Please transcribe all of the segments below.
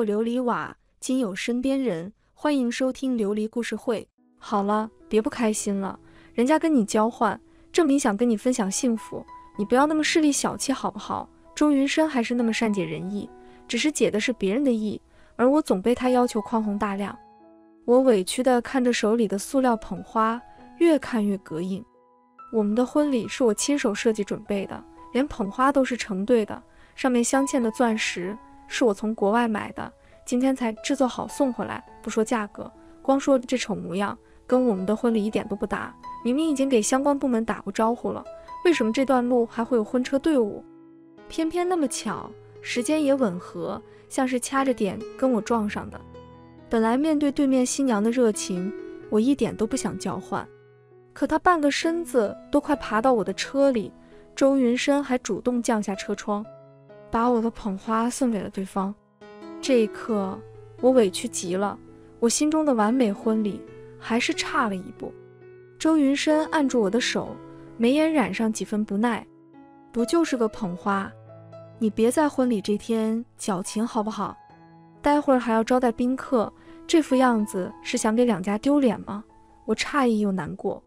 有琉璃瓦，今有身边人。欢迎收听琉璃故事会。好了，别不开心了，人家跟你交换，证明想跟你分享幸福，你不要那么势利小气，好不好？周云深还是那么善解人意，只是解的是别人的意，而我总被他要求宽宏大量。我委屈地看着手里的塑料捧花，越看越膈应。我们的婚礼是我亲手设计准备的，连捧花都是成对的，上面镶嵌的钻石是我从国外买的。今天才制作好送回来，不说价格，光说这丑模样，跟我们的婚礼一点都不搭。明明已经给相关部门打过招呼了，为什么这段路还会有婚车队伍？偏偏那么巧，时间也吻合，像是掐着点跟我撞上的。本来面对对面新娘的热情，我一点都不想交换，可她半个身子都快爬到我的车里，周云深还主动降下车窗，把我的捧花送给了对方。这一刻，我委屈极了。我心中的完美婚礼还是差了一步。周云深按住我的手，眉眼染上几分不耐：“不就是个捧花，你别在婚礼这天矫情好不好？待会儿还要招待宾客，这副样子是想给两家丢脸吗？”我诧异又难过，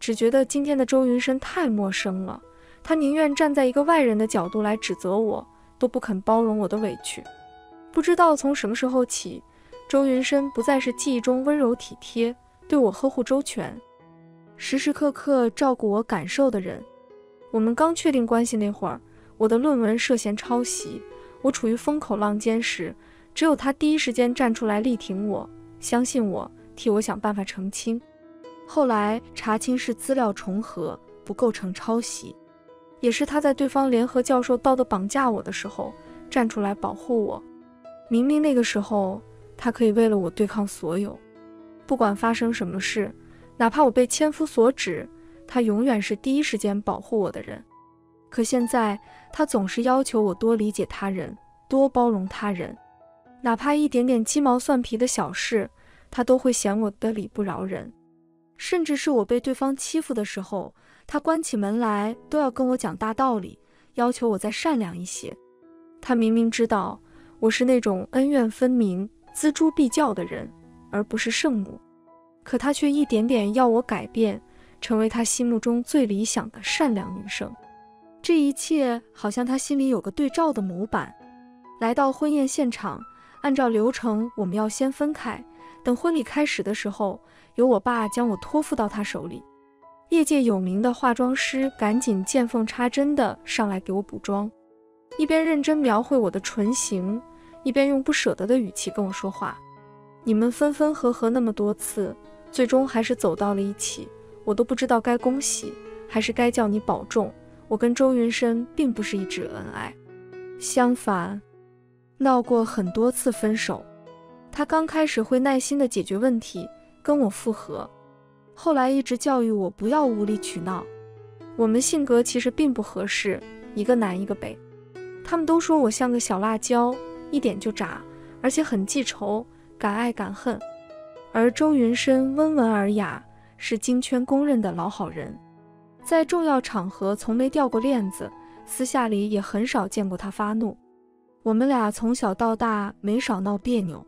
只觉得今天的周云深太陌生了。他宁愿站在一个外人的角度来指责我，都不肯包容我的委屈。不知道从什么时候起，周云深不再是记忆中温柔体贴、对我呵护周全、时时刻刻照顾我感受的人。我们刚确定关系那会儿，我的论文涉嫌抄袭，我处于风口浪尖时，只有他第一时间站出来力挺我，相信我，替我想办法澄清。后来查清是资料重合，不构成抄袭，也是他在对方联合教授道德绑架我的时候，站出来保护我。明明那个时候，他可以为了我对抗所有，不管发生什么事，哪怕我被千夫所指，他永远是第一时间保护我的人。可现在，他总是要求我多理解他人，多包容他人，哪怕一点点鸡毛蒜皮的小事，他都会嫌我的理不饶人。甚至是我被对方欺负的时候，他关起门来都要跟我讲大道理，要求我再善良一些。他明明知道。我是那种恩怨分明、锱铢必较的人，而不是圣母。可他却一点点要我改变，成为他心目中最理想的善良女生。这一切好像他心里有个对照的模板。来到婚宴现场，按照流程，我们要先分开。等婚礼开始的时候，由我爸将我托付到他手里。业界有名的化妆师赶紧见缝插针的上来给我补妆，一边认真描绘我的唇形。一边用不舍得的语气跟我说话，你们分分合合那么多次，最终还是走到了一起，我都不知道该恭喜还是该叫你保重。我跟周云深并不是一纸恩爱，相反，闹过很多次分手。他刚开始会耐心的解决问题，跟我复合，后来一直教育我不要无理取闹。我们性格其实并不合适，一个南一个北。他们都说我像个小辣椒。一点就炸，而且很记仇，敢爱敢恨。而周云深温文尔雅，是京圈公认的老好人，在重要场合从没掉过链子，私下里也很少见过他发怒。我们俩从小到大没少闹别扭，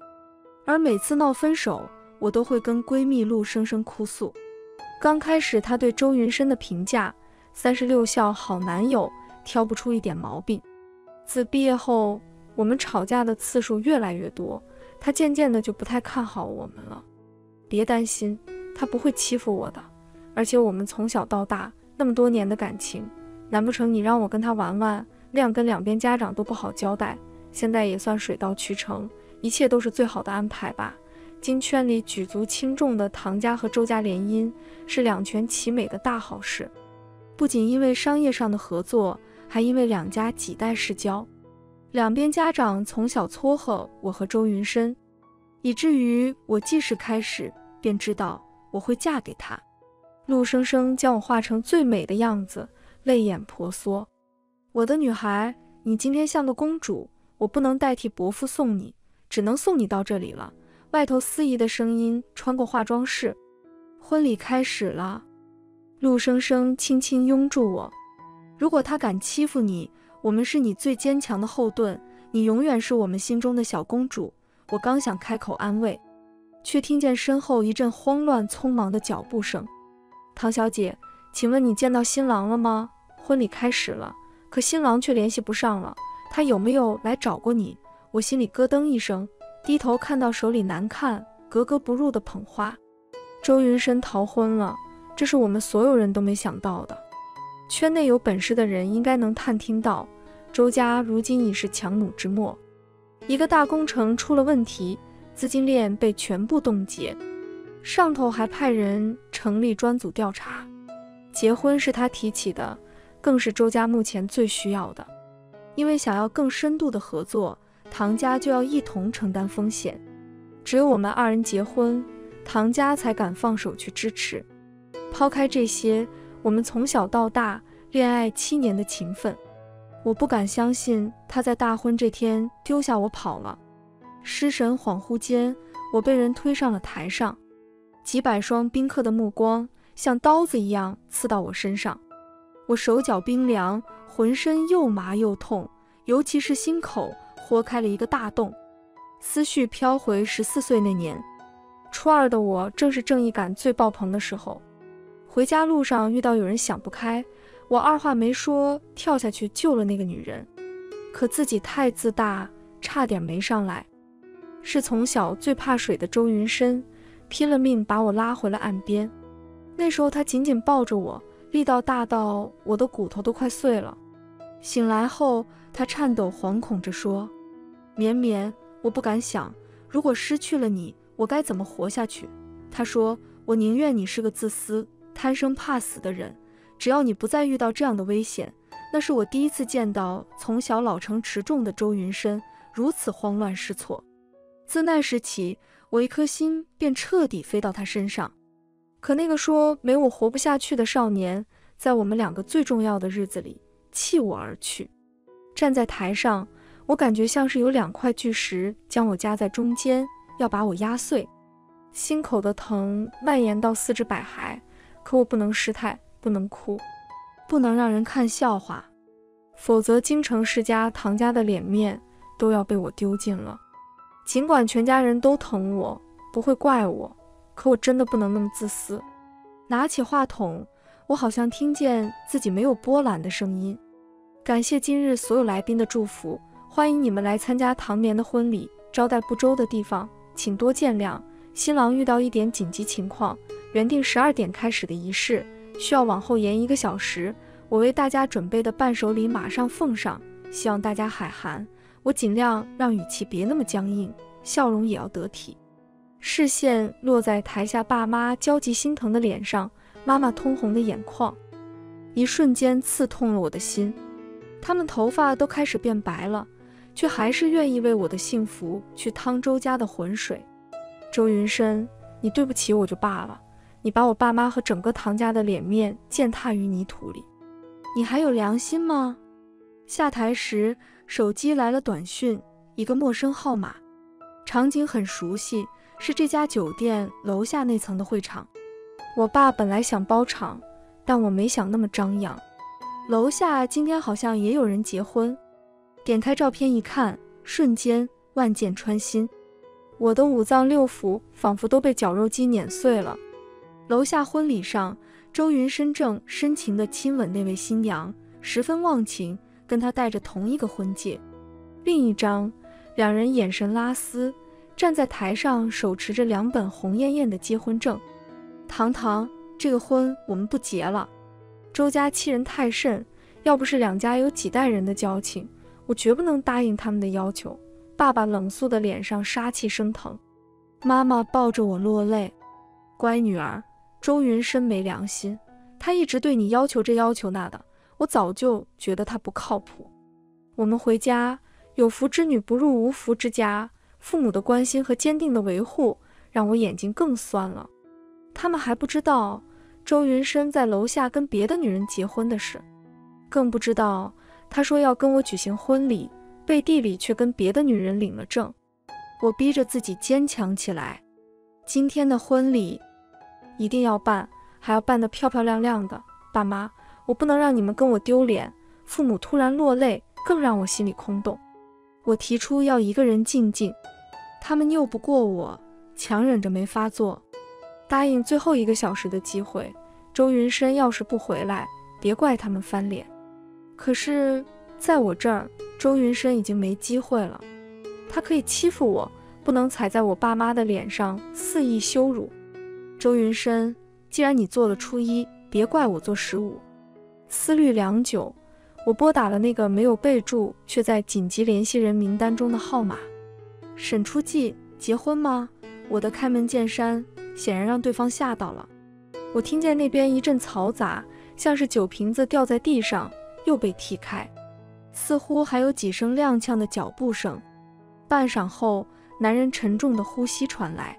而每次闹分手，我都会跟闺蜜陆生生哭诉。刚开始，她对周云深的评价：三十六孝好男友，挑不出一点毛病。自毕业后。我们吵架的次数越来越多，他渐渐的就不太看好我们了。别担心，他不会欺负我的。而且我们从小到大那么多年的感情，难不成你让我跟他玩玩，那样跟两边家长都不好交代？现在也算水到渠成，一切都是最好的安排吧。金圈里举足轻重的唐家和周家联姻，是两全其美的大好事。不仅因为商业上的合作，还因为两家几代世交。两边家长从小撮合我和周云深，以至于我记事开始便知道我会嫁给他。陆生生将我画成最美的样子，泪眼婆娑。我的女孩，你今天像个公主，我不能代替伯父送你，只能送你到这里了。外头司仪的声音穿过化妆室，婚礼开始了。陆生生轻轻拥住我，如果他敢欺负你。我们是你最坚强的后盾，你永远是我们心中的小公主。”我刚想开口安慰，却听见身后一阵慌乱、匆忙的脚步声。唐小姐，请问你见到新郎了吗？婚礼开始了，可新郎却联系不上了。他有没有来找过你？我心里咯噔一声，低头看到手里难看、格格不入的捧花。周云深逃婚了，这是我们所有人都没想到的。圈内有本事的人应该能探听到，周家如今已是强弩之末，一个大工程出了问题，资金链被全部冻结。上头还派人成立专组调查。结婚是他提起的，更是周家目前最需要的。因为想要更深度的合作，唐家就要一同承担风险。只有我们二人结婚，唐家才敢放手去支持。抛开这些，我们从小到大恋爱七年的情分，我不敢相信他在大婚这天丢下我跑了。失神恍惚间，我被人推上了台上。几百双宾客的目光像刀子一样刺到我身上，我手脚冰凉，浑身又麻又痛，尤其是心口豁开了一个大洞。思绪飘回十四岁那年，初二的我正是正义感最爆棚的时候。回家路上遇到有人想不开，我二话没说跳下去救了那个女人，可自己太自大，差点没上来。是从小最怕水的周云深。拼了命把我拉回了岸边，那时候他紧紧抱着我，力道大到我的骨头都快碎了。醒来后，他颤抖惶恐着说：“绵绵，我不敢想，如果失去了你，我该怎么活下去。”他说：“我宁愿你是个自私、贪生怕死的人，只要你不再遇到这样的危险。”那是我第一次见到从小老成持重的周云深如此慌乱失措。自那时起。我一颗心便彻底飞到他身上，可那个说没我活不下去的少年，在我们两个最重要的日子里弃我而去。站在台上，我感觉像是有两块巨石将我夹在中间，要把我压碎。心口的疼蔓延到四肢百骸，可我不能失态，不能哭，不能让人看笑话，否则京城世家、唐家的脸面都要被我丢尽了。尽管全家人都疼我，不会怪我，可我真的不能那么自私。拿起话筒，我好像听见自己没有波澜的声音。感谢今日所有来宾的祝福，欢迎你们来参加唐年的婚礼。招待不周的地方，请多见谅。新郎遇到一点紧急情况，原定十二点开始的仪式需要往后延一个小时。我为大家准备的伴手礼马上奉上，希望大家海涵。我尽量让语气别那么僵硬，笑容也要得体。视线落在台下爸妈焦急心疼的脸上，妈妈通红的眼眶，一瞬间刺痛了我的心。他们头发都开始变白了，却还是愿意为我的幸福去趟周家的浑水。周云深，你对不起我就罢了，你把我爸妈和整个唐家的脸面践踏于泥土里，你还有良心吗？下台时。手机来了短讯，一个陌生号码，场景很熟悉，是这家酒店楼下那层的会场。我爸本来想包场，但我没想那么张扬。楼下今天好像也有人结婚，点开照片一看，瞬间万箭穿心，我的五脏六腑仿佛都被绞肉机碾碎了。楼下婚礼上，周云深正深情地亲吻那位新娘，十分忘情。跟他戴着同一个婚戒，另一张，两人眼神拉丝，站在台上，手持着两本红艳艳的结婚证。堂堂，这个婚我们不结了。周家欺人太甚，要不是两家有几代人的交情，我绝不能答应他们的要求。爸爸冷肃的脸上杀气升腾，妈妈抱着我落泪。乖女儿，周云深没良心，他一直对你要求这要求那的。我早就觉得他不靠谱。我们回家，有福之女不入无福之家。父母的关心和坚定的维护，让我眼睛更酸了。他们还不知道周云深在楼下跟别的女人结婚的事，更不知道他说要跟我举行婚礼，背地里却跟别的女人领了证。我逼着自己坚强起来。今天的婚礼一定要办，还要办得漂漂亮亮的。爸妈。我不能让你们跟我丢脸，父母突然落泪，更让我心里空洞。我提出要一个人静静，他们拗不过我，强忍着没发作，答应最后一个小时的机会。周云深要是不回来，别怪他们翻脸。可是在我这儿，周云深已经没机会了。他可以欺负我，不能踩在我爸妈的脸上肆意羞辱。周云深，既然你做了初一，别怪我做十五。思虑良久，我拨打了那个没有备注却在紧急联系人名单中的号码。沈初季，结婚吗？我的开门见山，显然让对方吓到了。我听见那边一阵嘈杂，像是酒瓶子掉在地上又被踢开，似乎还有几声踉跄的脚步声。半晌后，男人沉重的呼吸传来：“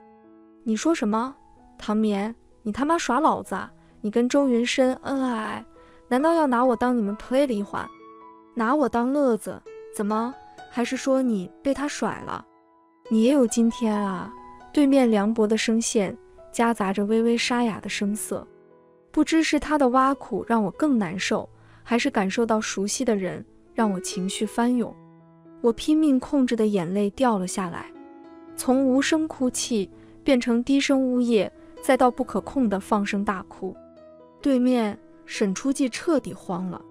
你说什么？唐眠，你他妈耍老子？你跟周云深恩爱爱，难道要拿我当你们 play 的一环？拿我当乐子？怎么？还是说你被他甩了？你也有今天啊？”对面凉薄的声线。夹杂着微微沙哑的声色，不知是他的挖苦让我更难受，还是感受到熟悉的人让我情绪翻涌。我拼命控制的眼泪掉了下来，从无声哭泣变成低声呜咽，再到不可控的放声大哭。对面沈初季彻底慌了，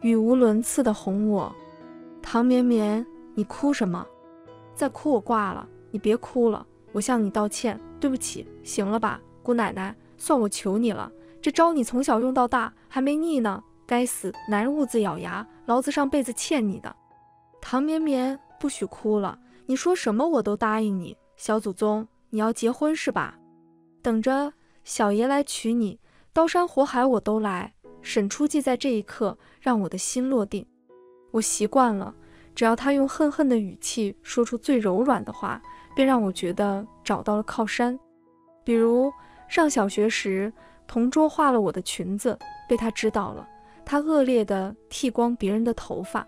语无伦次的哄我：“唐绵绵，你哭什么？再哭我挂了！你别哭了，我向你道歉。”对不起，行了吧，姑奶奶，算我求你了。这招你从小用到大，还没腻呢。该死，男人兀自咬牙，老子上辈子欠你的。唐绵绵，不许哭了，你说什么我都答应你。小祖宗，你要结婚是吧？等着小爷来娶你，刀山火海我都来。沈初季在这一刻让我的心落定。我习惯了，只要他用恨恨的语气说出最柔软的话。便让我觉得找到了靠山，比如上小学时，同桌画了我的裙子，被他知道了，他恶劣的剃光别人的头发；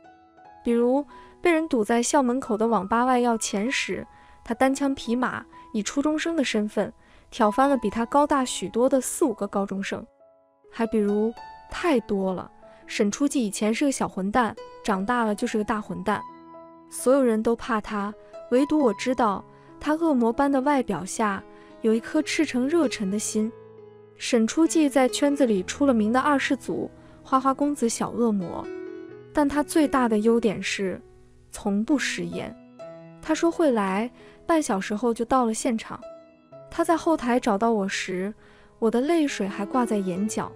比如被人堵在校门口的网吧外要钱时，他单枪匹马以初中生的身份挑翻了比他高大许多的四五个高中生；还比如太多了，沈初季以前是个小混蛋，长大了就是个大混蛋，所有人都怕他，唯独我知道。他恶魔般的外表下有一颗赤诚热忱的心。沈初季在圈子里出了名的二世祖、花花公子、小恶魔，但他最大的优点是从不食言。他说会来，半小时后就到了现场。他在后台找到我时，我的泪水还挂在眼角。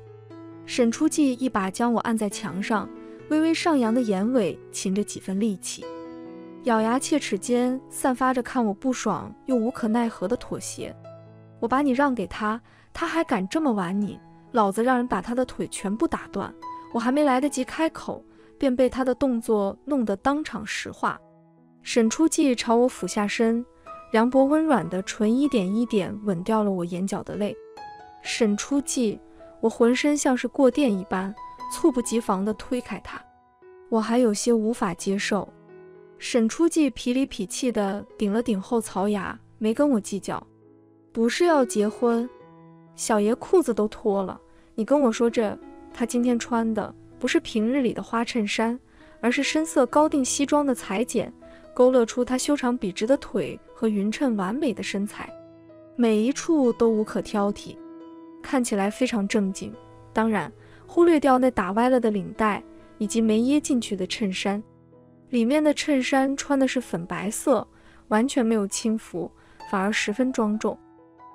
沈初季一把将我按在墙上，微微上扬的眼尾噙着几分戾气。咬牙切齿间散发着看我不爽又无可奈何的妥协。我把你让给他，他还敢这么玩你？老子让人把他的腿全部打断！我还没来得及开口，便被他的动作弄得当场石化。沈初季朝我俯下身，凉薄温软的唇一点一点吻掉了我眼角的泪。沈初季，我浑身像是过电一般，猝不及防地推开他。我还有些无法接受。沈初季痞里痞气的顶了顶后槽牙，没跟我计较。不是要结婚，小爷裤子都脱了。你跟我说这，他今天穿的不是平日里的花衬衫，而是深色高定西装的裁剪，勾勒出他修长笔直的腿和匀称完美的身材，每一处都无可挑剔，看起来非常正经。当然，忽略掉那打歪了的领带以及没掖进去的衬衫。里面的衬衫穿的是粉白色，完全没有轻浮，反而十分庄重。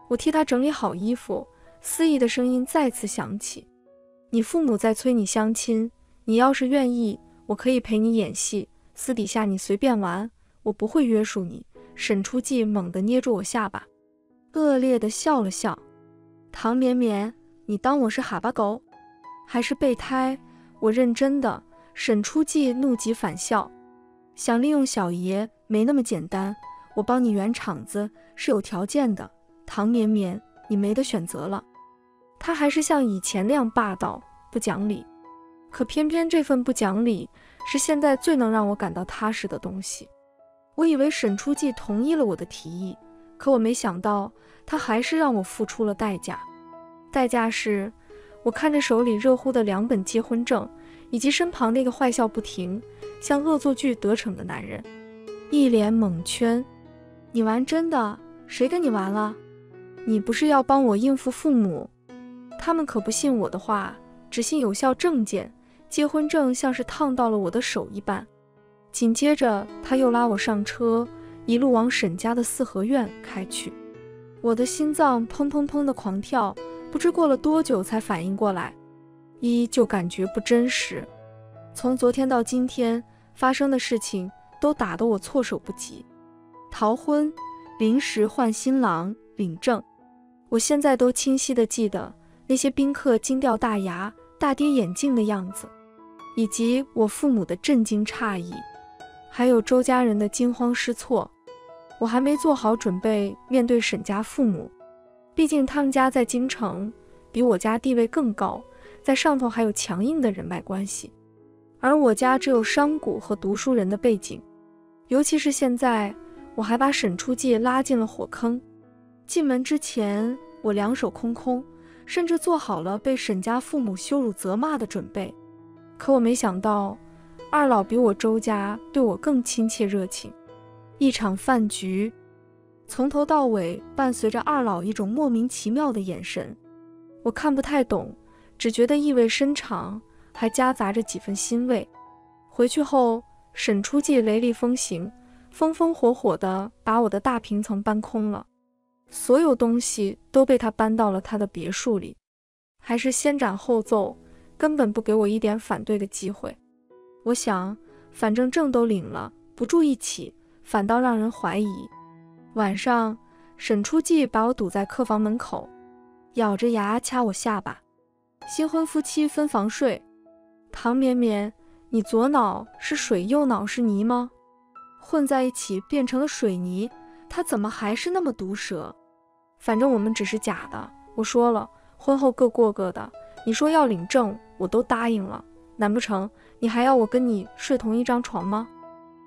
我替他整理好衣服，司仪的声音再次响起：“你父母在催你相亲，你要是愿意，我可以陪你演戏，私底下你随便玩，我不会约束你。”沈初季猛地捏住我下巴，恶劣地笑了笑：“唐绵绵，你当我是哈巴狗，还是备胎？我认真的。”沈初季怒极反笑。想利用小爷没那么简单，我帮你圆场子是有条件的。唐绵绵，你没得选择了。他还是像以前那样霸道不讲理，可偏偏这份不讲理是现在最能让我感到踏实的东西。我以为沈初季同意了我的提议，可我没想到他还是让我付出了代价。代价是，我看着手里热乎的两本结婚证。以及身旁那个坏笑不停、像恶作剧得逞的男人，一脸懵圈。你玩真的？谁跟你玩了？你不是要帮我应付父母？他们可不信我的话，只信有效证件。结婚证像是烫到了我的手一般。紧接着，他又拉我上车，一路往沈家的四合院开去。我的心脏砰砰砰的狂跳，不知过了多久才反应过来，依旧感觉不真实。从昨天到今天发生的事情，都打得我措手不及。逃婚，临时换新郎，领证。我现在都清晰的记得那些宾客惊掉大牙、大跌眼镜的样子，以及我父母的震惊诧异，还有周家人的惊慌失措。我还没做好准备面对沈家父母，毕竟他们家在京城，比我家地位更高，在上头还有强硬的人脉关系，而我家只有商贾和读书人的背景。尤其是现在，我还把沈初季拉进了火坑。进门之前，我两手空空，甚至做好了被沈家父母羞辱责骂的准备。可我没想到，二老比我周家对我更亲切热情。一场饭局，从头到尾伴随着二老一种莫名其妙的眼神，我看不太懂，只觉得意味深长，还夹杂着几分欣慰。回去后，沈初季雷厉风行，风风火火地把我的大平层搬空了。所有东西都被他搬到了他的别墅里，还是先斩后奏，根本不给我一点反对的机会。我想，反正证都领了，不住一起，反倒让人怀疑。晚上，沈初季把我堵在客房门口，咬着牙掐我下巴。新婚夫妻分房睡，唐绵绵，你左脑是水，右脑是泥吗？混在一起变成了水泥。他怎么还是那么毒舌？反正我们只是假的。我说了，婚后各过各的。你说要领证，我都答应了。难不成你还要我跟你睡同一张床吗？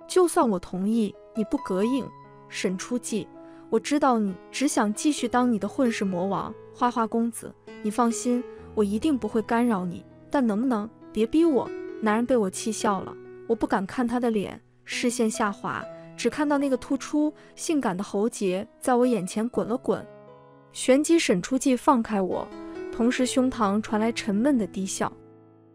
就算我同意，你不膈应？沈初季，我知道你只想继续当你的混世魔王、花花公子。你放心，我一定不会干扰你。但能不能别逼我？男人被我气笑了，我不敢看他的脸，视线下滑。只看到那个突出性感的喉结在我眼前滚了滚，旋即沈初季放开我，同时胸膛传来沉闷的低笑。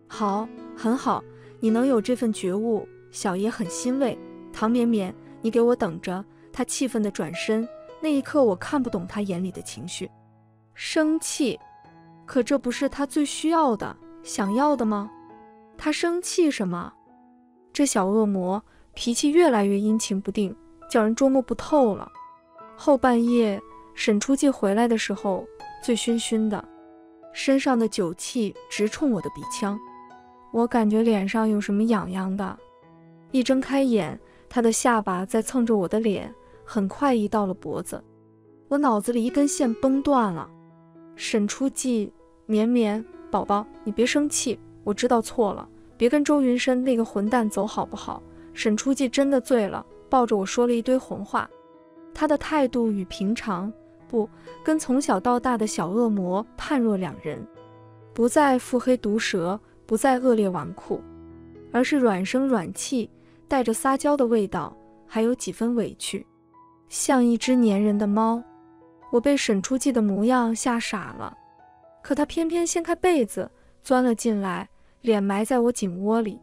好，很好，你能有这份觉悟，小爷很欣慰。唐绵绵，你给我等着！他气愤地转身，那一刻我看不懂他眼里的情绪，生气。可这不是他最需要的、想要的吗？他生气什么？这小恶魔。脾气越来越阴晴不定，叫人捉摸不透了。后半夜，沈初季回来的时候，醉醺醺的，身上的酒气直冲我的鼻腔，我感觉脸上有什么痒痒的。一睁开眼，他的下巴在蹭着我的脸，很快移到了脖子。我脑子里一根线崩断了。沈初季，绵绵宝宝，你别生气，我知道错了，别跟周云深那个混蛋走好不好？沈初季真的醉了，抱着我说了一堆混话。他的态度与平常不跟从小到大的小恶魔判若两人，不再腹黑毒舌，不再恶劣纨绔，而是软声软气，带着撒娇的味道，还有几分委屈，像一只粘人的猫。我被沈初季的模样吓傻了，可他偏偏掀开被子钻了进来，脸埋在我颈窝里。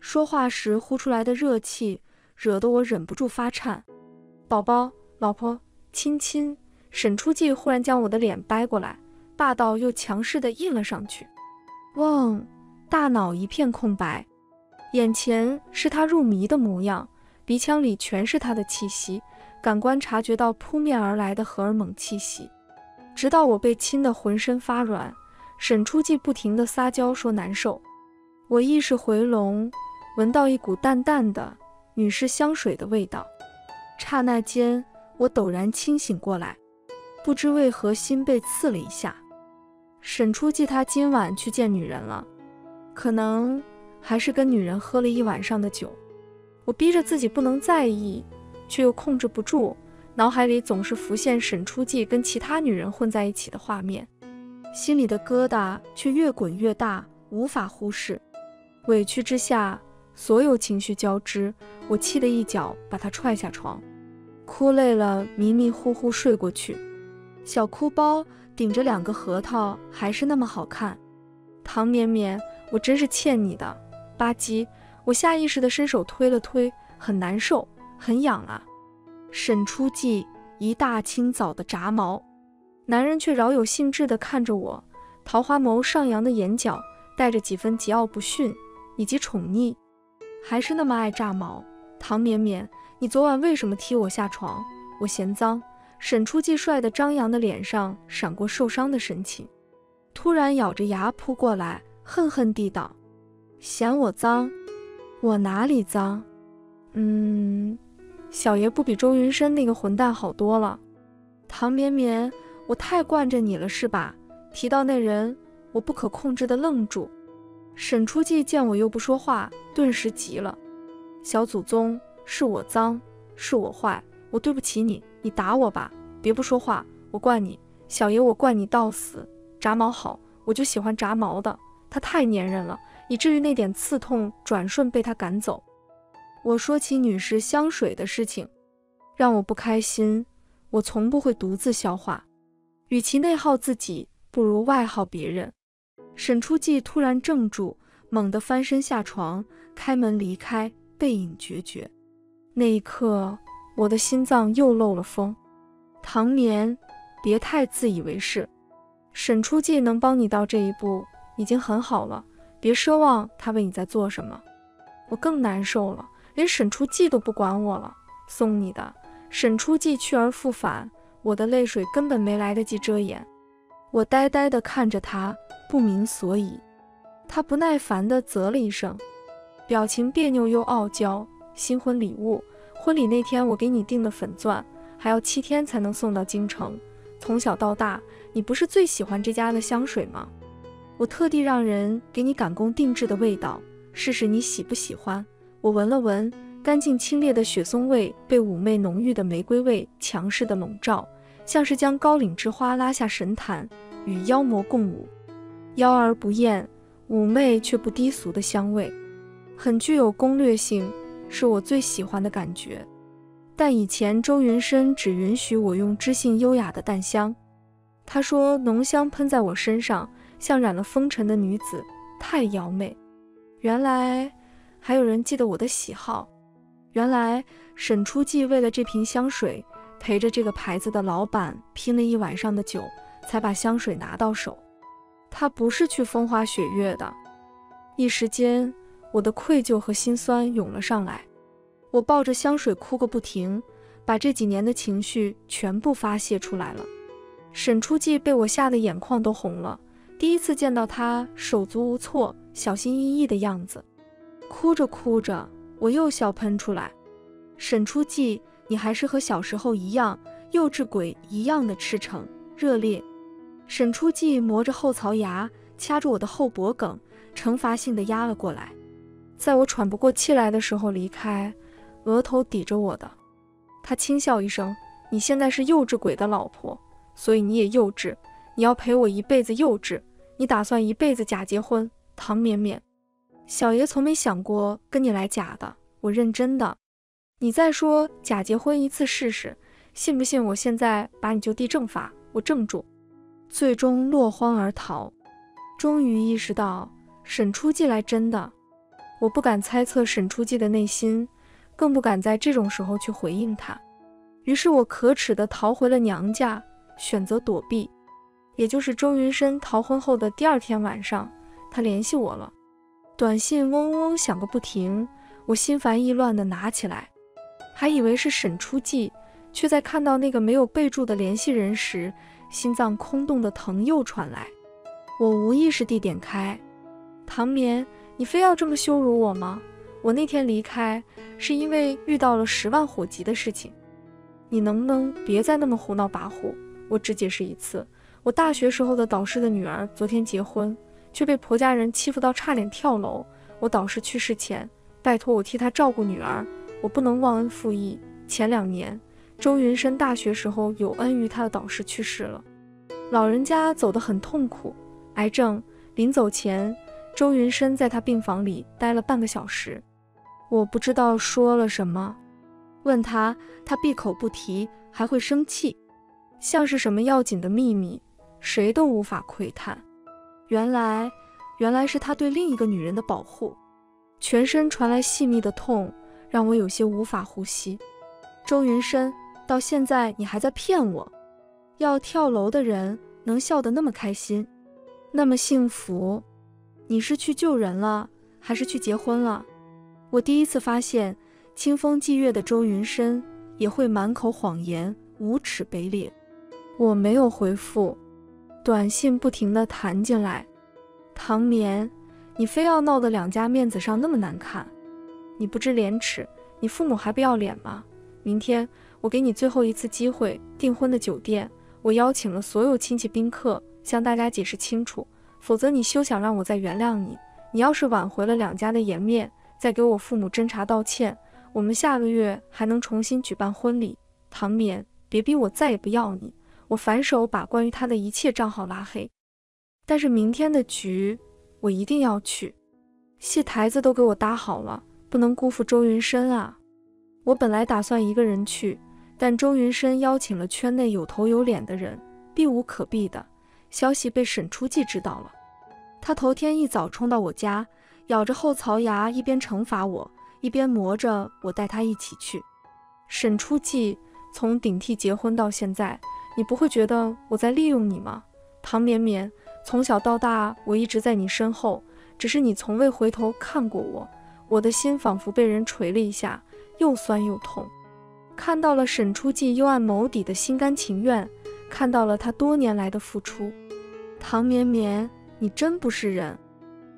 说话时呼出来的热气，惹得我忍不住发颤。宝宝，老婆，亲亲。沈初季忽然将我的脸掰过来，霸道又强势地印了上去。嗡，大脑一片空白，眼前是他入迷的模样，鼻腔里全是他的气息，感官察觉到扑面而来的荷尔蒙气息，直到我被亲得浑身发软。沈初季不停地撒娇说难受，我意识回笼。闻到一股淡淡的女士香水的味道，刹那间我陡然清醒过来，不知为何心被刺了一下。沈初季他今晚去见女人了，可能还是跟女人喝了一晚上的酒。我逼着自己不能在意，却又控制不住，脑海里总是浮现沈初季跟其他女人混在一起的画面，心里的疙瘩却越滚越大，无法忽视。委屈之下。所有情绪交织，我气得一脚把他踹下床，哭累了，迷迷糊糊睡过去。小哭包顶着两个核桃，还是那么好看。唐绵绵，我真是欠你的。吧唧，我下意识地伸手推了推，很难受，很痒啊。沈初季，一大清早的炸毛，男人却饶有兴致地看着我，桃花眸上扬的眼角带着几分桀骜不驯以及宠溺，还是那么爱炸毛。唐绵绵，你昨晚为什么踢我下床？我嫌脏。沈初季帅得张扬的脸上闪过受伤的神情，突然咬着牙扑过来，恨恨地道：“嫌我脏？我哪里脏？嗯，小爷不比周云深那个混蛋好多了。”唐绵绵，我太惯着你了是吧？提到那人，我不可控制的愣住。沈初季见我又不说话，顿时急了：“小祖宗，是我脏，是我坏。”我对不起你，你打我吧，别不说话，我惯你，小爷我惯你到死。炸毛好，我就喜欢炸毛的，他太粘人了，以至于那点刺痛转瞬被他赶走。我说起女士香水的事情，让我不开心，我从不会独自消化，与其内耗自己，不如外耗别人。沈初季突然怔住，猛地翻身下床，开门离开，背影决绝。那一刻。我的心脏又漏了风，唐眠，别太自以为是。沈初季能帮你到这一步已经很好了，别奢望他为你在做什么。我更难受了，连沈初季都不管我了。送你的。沈初季去而复返，我的泪水根本没来得及遮掩。我呆呆地看着他，不明所以。他不耐烦地啧了一声，表情别扭又傲娇。新婚礼物。婚礼那天，我给你订的粉钻还要七天才能送到京城。从小到大，你不是最喜欢这家的香水吗？我特地让人给你赶工定制的味道，试试你喜不喜欢。我闻了闻，干净清冽的雪松味被妩媚浓郁的玫瑰味强势的笼罩，像是将高岭之花拉下神坛，与妖魔共舞。妖而不艳，妩媚却不低俗的香味，很具有攻略性。是我最喜欢的感觉，但以前周云深只允许我用知性优雅的淡香。他说浓香喷在我身上，像染了风尘的女子，太妖媚。原来还有人记得我的喜好。原来沈初季为了这瓶香水，陪着这个牌子的老板拼了一晚上的酒，才把香水拿到手。他不是去风花雪月的。一时间。我的愧疚和心酸涌了上来，我抱着香水哭个不停，把这几年的情绪全部发泄出来了。沈初季被我吓得眼眶都红了，第一次见到他手足无措、小心翼翼的样子，哭着哭着我又笑喷出来。沈初季，你还是和小时候一样，幼稚鬼一样的赤诚热烈。沈初季磨着后槽牙，掐住我的后脖梗，惩罚性的压了过来。在我喘不过气来的时候离开，额头抵着我的，他轻笑一声：“你现在是幼稚鬼的老婆，所以你也幼稚。你要陪我一辈子幼稚，你打算一辈子假结婚？”唐绵绵，小爷从没想过跟你来假的，我认真的。你再说假结婚一次试试，信不信我现在把你就地正法？我怔住，最终落荒而逃。终于意识到沈初季来真的。我不敢猜测沈初季的内心，更不敢在这种时候去回应他。于是我可耻地逃回了娘家，选择躲避。也就是周云深逃婚后的第二天晚上，他联系我了，短信嗡嗡响个不停。我心烦意乱地拿起来，还以为是沈初季，却在看到那个没有备注的联系人时，心脏空洞的疼又传来。我无意识地点开，唐眠。你非要这么羞辱我吗？我那天离开是因为遇到了十万火急的事情，你能不能别再那么胡闹跋扈？我只解释一次，我大学时候的导师的女儿昨天结婚，却被婆家人欺负到差点跳楼。我导师去世前，拜托我替他照顾女儿，我不能忘恩负义。前两年，周云深大学时候有恩于他的导师去世了，老人家走得很痛苦，癌症，临走前。周云深在他病房里待了半个小时，我不知道说了什么，问他，他闭口不提，还会生气，像是什么要紧的秘密，谁都无法窥探。原来，原来是他对另一个女人的保护。全身传来细密的痛，让我有些无法呼吸。周云深，到现在你还在骗我？要跳楼的人能笑得那么开心，那么幸福？你是去救人了，还是去结婚了？我第一次发现，清风霁月的周云深也会满口谎言，无耻卑劣。我没有回复，短信不停地弹进来。唐眠。你非要闹得两家面子上那么难看，你不知廉耻，你父母还不要脸吗？明天我给你最后一次机会，订婚的酒店，我邀请了所有亲戚宾客，向大家解释清楚，否则你休想让我再原谅你。你要是挽回了两家的颜面，再给我父母侦查道歉，我们下个月还能重新举办婚礼。唐眠，别逼我再也不要你，我反手把关于他的一切账号拉黑。但是明天的局。我一定要去，戏台子都给我搭好了，不能辜负周云深啊！我本来打算一个人去，但周云深邀请了圈内有头有脸的人，避无可避的消息被沈初记知道了。他头天一早冲到我家，咬着后槽牙，一边惩罚我，一边磨着我带他一起去。沈初记从顶替结婚到现在，你不会觉得我在利用你吗？唐绵绵。从小到大，我一直在你身后，只是你从未回头看过我。我的心仿佛被人捶了一下，又酸又痛。看到了沈初季幽暗眸底的心甘情愿，看到了他多年来的付出。唐绵绵，你真不是人。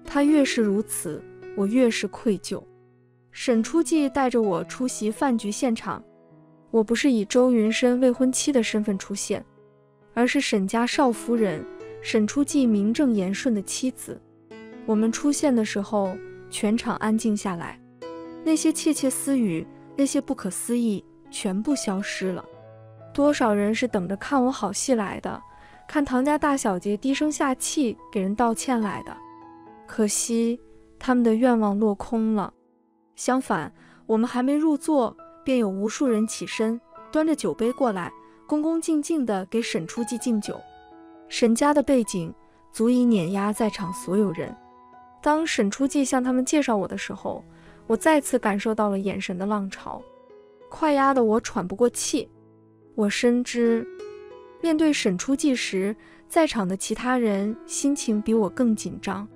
他越是如此，我越是愧疚。沈初季带着我出席饭局现场，我不是以周云深未婚妻的身份出现，而是沈家少夫人。沈初季名正言顺的妻子，我们出现的时候，全场安静下来，那些窃窃私语，那些不可思议，全部消失了。多少人是等着看我好戏来的，看唐家大小姐低声下气给人道歉来的，可惜他们的愿望落空了。相反，我们还没入座，便有无数人起身，端着酒杯过来，恭恭敬敬地给沈初季敬酒。沈家的背景足以碾压在场所有人。当沈初季向他们介绍我的时候，我再次感受到了眼神的浪潮，快压得我喘不过气。我深知，面对沈初季时，在场的其他人心情比我更紧张。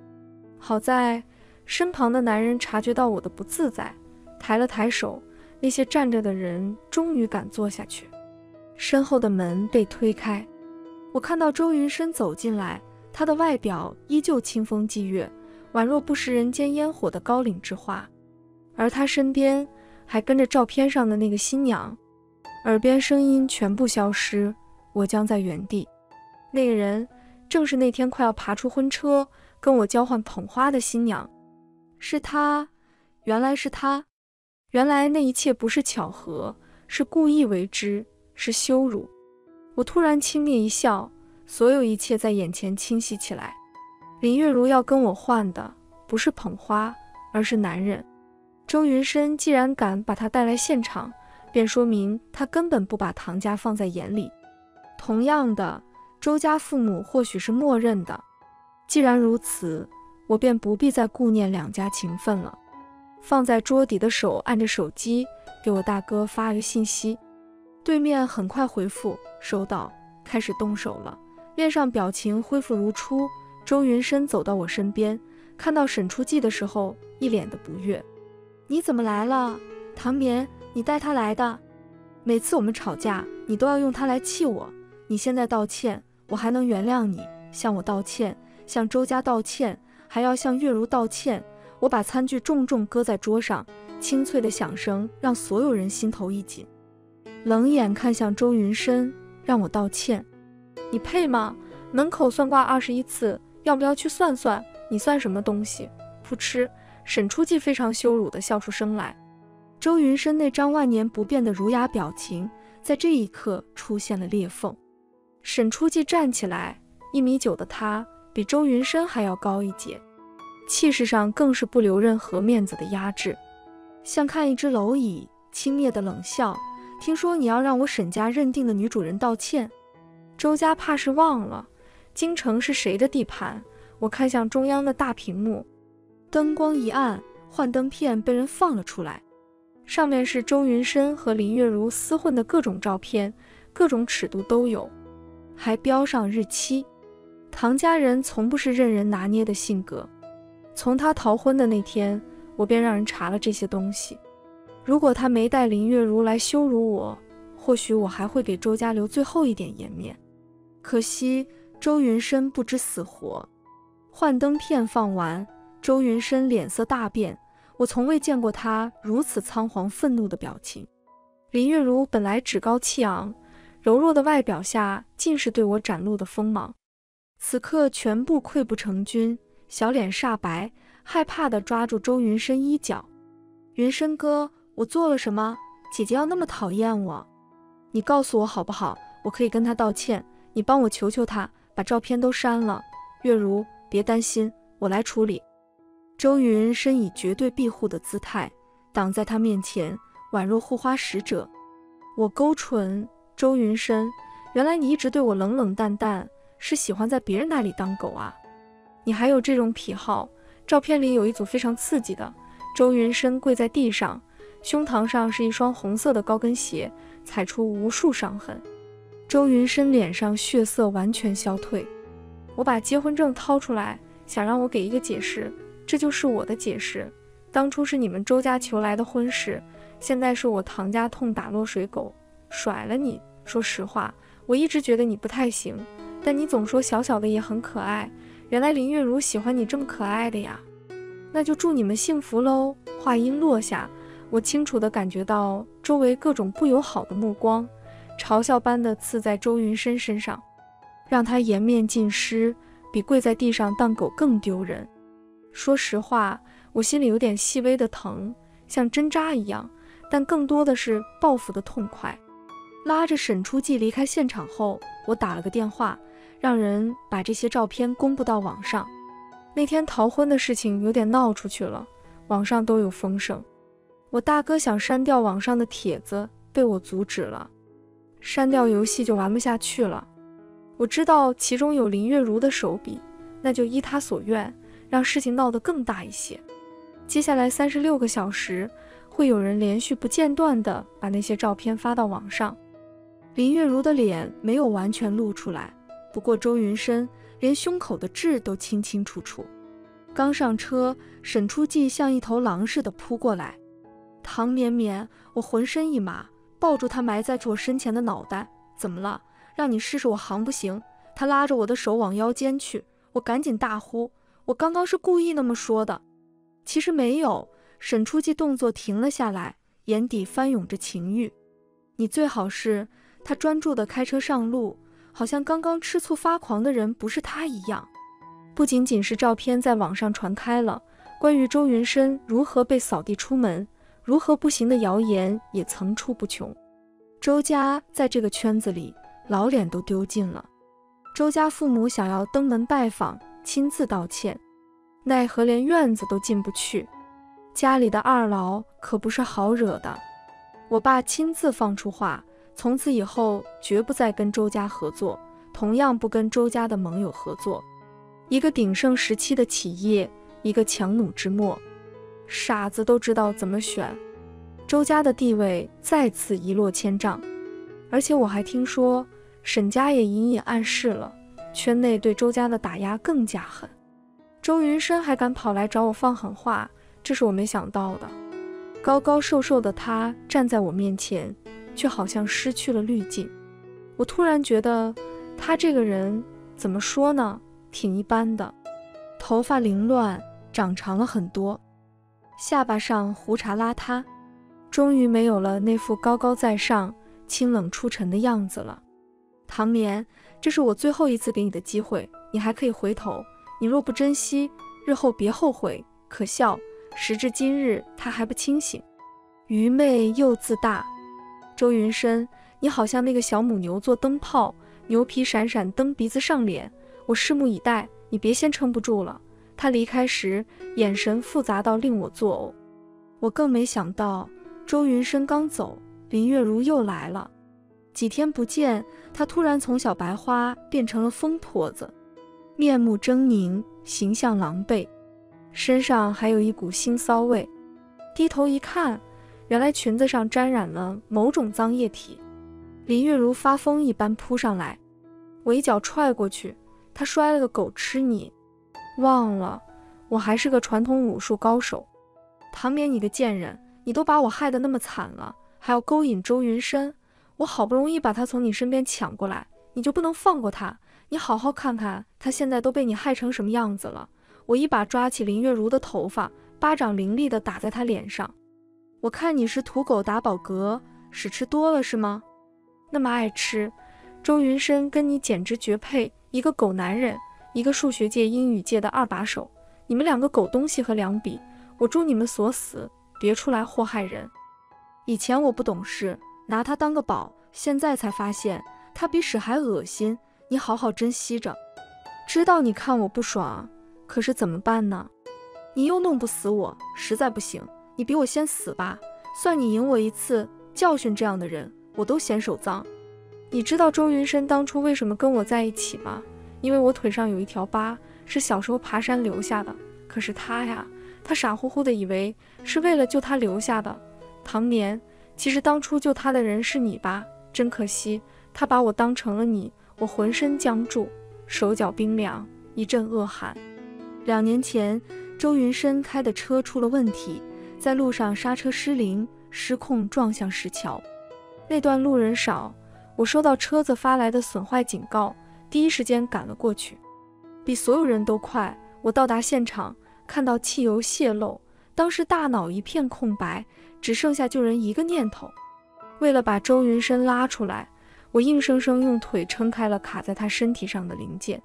好在身旁的男人察觉到我的不自在，抬了抬手，那些站着的人终于敢坐下去。身后的门被推开。我看到周云深走进来，他的外表依旧清风霁月，宛若不食人间烟火的高岭之花，而他身边还跟着照片上的那个新娘。耳边声音全部消失，我僵在原地。那个人正是那天快要爬出婚车跟我交换捧花的新娘，是他，原来是他，原来那一切不是巧合，是故意为之，是羞辱。我突然轻蔑一笑，所有一切在眼前清晰起来。林月如要跟我换的不是捧花，而是男人。周云深既然敢把他带来现场，便说明他根本不把唐家放在眼里。同样的，周家父母或许是默认的。既然如此，我便不必再顾念两家情分了。放在桌底的手按着手机，给我大哥发了个信息。对面很快回复收到，开始动手了。面上表情恢复如初。周云深走到我身边，看到沈初季的时候，一脸的不悦。你怎么来了？唐眠，你带他来的。每次我们吵架，你都要用他来气我。你现在道歉，我还能原谅你。向我道歉，向周家道歉，还要向月如道歉。我把餐具重重搁在桌上，清脆的响声让所有人心头一紧。冷眼看向周云深，让我道歉，你配吗？门口算卦二十一次，要不要去算算？你算什么东西？噗嗤！沈初季非常羞辱的笑出声来。周云深那张万年不变的儒雅表情，在这一刻出现了裂缝。沈初季站起来，一米九的他比周云深还要高一截，气势上更是不留任何面子的压制。像看一只蝼蚁，轻蔑的冷笑。听说你要让我沈家认定的女主人道歉，周家怕是忘了，京城是谁的地盘？我看向中央的大屏幕，灯光一暗，幻灯片被人放了出来，上面是周云深和林月如厮混的各种照片，各种尺度都有，还标上日期。唐家人从不是任人拿捏的性格，从他逃婚的那天。我便让人查了这些东西。如果他没带林月如来羞辱我，或许我还会给周家留最后一点颜面。可惜周云深不知死活。幻灯片放完，周云深脸色大变，我从未见过他如此仓皇愤怒的表情。林月如本来趾高气昂、柔弱的外表下，尽是对我展露的锋芒，此刻全部溃不成军，小脸煞白。害怕地抓住周云深衣角，云深哥，我做了什么？姐姐要那么讨厌我？你告诉我好不好？我可以跟他道歉。你帮我求求他，把照片都删了。月如，别担心，我来处理。周云深以绝对庇护的姿态挡在他面前，宛若护花使者。我勾唇，周云深，原来你一直对我冷冷淡淡，是喜欢在别人那里当狗啊？你还有这种癖好？照片里有一组非常刺激的，周云深跪在地上，胸膛上是一双红色的高跟鞋，踩出无数伤痕。周云深脸上血色完全消退。我把结婚证掏出来，想让我给一个解释，这就是我的解释。当初是你们周家求来的婚事，现在是我唐家痛打落水狗，甩了你。说实话，我一直觉得你不太行，但你总说小小的也很可爱。原来林月如喜欢你这么可爱的呀，那就祝你们幸福喽。话音落下，我清楚地感觉到周围各种不友好的目光，嘲笑般的刺在周云深身上，让他颜面尽失，比跪在地上当狗更丢人。说实话，我心里有点细微的疼，像针扎一样，但更多的是报复的痛快。拉着沈初季离开现场后，我打了个电话。让人把这些照片公布到网上。那天逃婚的事情有点闹出去了，网上都有风声。我大哥想删掉网上的帖子，被我阻止了。删掉游戏就玩不下去了。我知道其中有林月如的手笔，那就依他所愿，让事情闹得更大一些。接下来三十六个小时，会有人连续不间断地把那些照片发到网上。林月如的脸没有完全露出来。不过周云深连胸口的痣都清清楚楚。刚上车，沈初季像一头狼似的扑过来。唐绵绵，我浑身一麻，抱住他埋在我身前的脑袋。怎么了？让你试试我行不行？他拉着我的手往腰间去，我赶紧大呼：“我刚刚是故意那么说的。”其实没有。沈初季动作停了下来，眼底翻涌着情欲。你最好是……他专注地开车上路。好像刚刚吃醋发狂的人不是他一样。不仅仅是照片在网上传开了，关于周云深如何被扫地出门、如何不行的谣言也层出不穷。周家在这个圈子里老脸都丢尽了。周家父母想要登门拜访，亲自道歉，奈何连院子都进不去。家里的二老可不是好惹的。我爸亲自放出话。从此以后，绝不再跟周家合作，同样不跟周家的盟友合作。一个鼎盛时期的企业，一个强弩之末，傻子都知道怎么选。周家的地位再次一落千丈，而且我还听说沈家也隐隐暗示了，圈内对周家的打压更加狠。周云深还敢跑来找我放狠话，这是我没想到的。高高瘦瘦的他站在我面前。却好像失去了滤镜。我突然觉得他这个人怎么说呢，挺一般的。头发凌乱，长长了很多，下巴上胡茬邋遢，终于没有了那副高高在上、清冷出尘的样子了。唐眠，这是我最后一次给你的机会，你还可以回头。你若不珍惜，日后别后悔。可笑，时至今日他还不清醒，愚昧又自大。周云深，你好像那个小母牛做灯泡，牛皮闪闪，蹬鼻子上脸。我拭目以待，你别先撑不住了。他离开时，眼神复杂到令我作呕。我更没想到，周云深刚走，林月如又来了。几天不见，她突然从小白花变成了疯婆子，面目狰狞，形象狼狈，身上还有一股腥骚味。低头一看，原来裙子上沾染了某种脏液体。林月如发疯一般扑上来，我一脚踹过去，她摔了个狗吃泥。忘了，我还是个传统武术高手。唐勉，你个贱人，你都把我害得那么惨了，还要勾引周云深。我好不容易把他从你身边抢过来，你就不能放过他？你好好看看他现在都被你害成什么样子了！我一把抓起林月如的头发，巴掌凌厉地打在她脸上。我看你是土狗打饱嗝，屎吃多了是吗？那么爱吃。周云深跟你简直绝配，一个狗男人，一个数学界、英语界的二把手。你们两个狗东西和两比，我祝你们所死，别出来祸害人。以前我不懂事。拿他当个宝，现在才发现他比屎还恶心。你好好珍惜着。知道你看我不爽，可是怎么办呢？你又弄不死我，实在不行，你比我先死吧，算你赢我一次。教训这样的人，我都嫌手脏。你知道周云深当初为什么跟我在一起吗？因为我腿上有一条疤，是小时候爬山留下的。可是他呀，他傻乎乎的以为是为了救他留下的。唐年。其实当初救他的人是你吧？真可惜，他把我当成了你，我浑身僵住，手脚冰凉，一阵恶寒。两年前，周云深开的车出了问题，在路上刹车失灵，失控撞向石桥。那段路人少，我收到车子发来的损坏警告，第一时间赶了过去，比所有人都快。我到达现场，看到汽油泄漏，当时大脑一片空白。只剩下救人一个念头。为了把周云深拉出来，我硬生生用腿撑开了卡在他身体上的零件。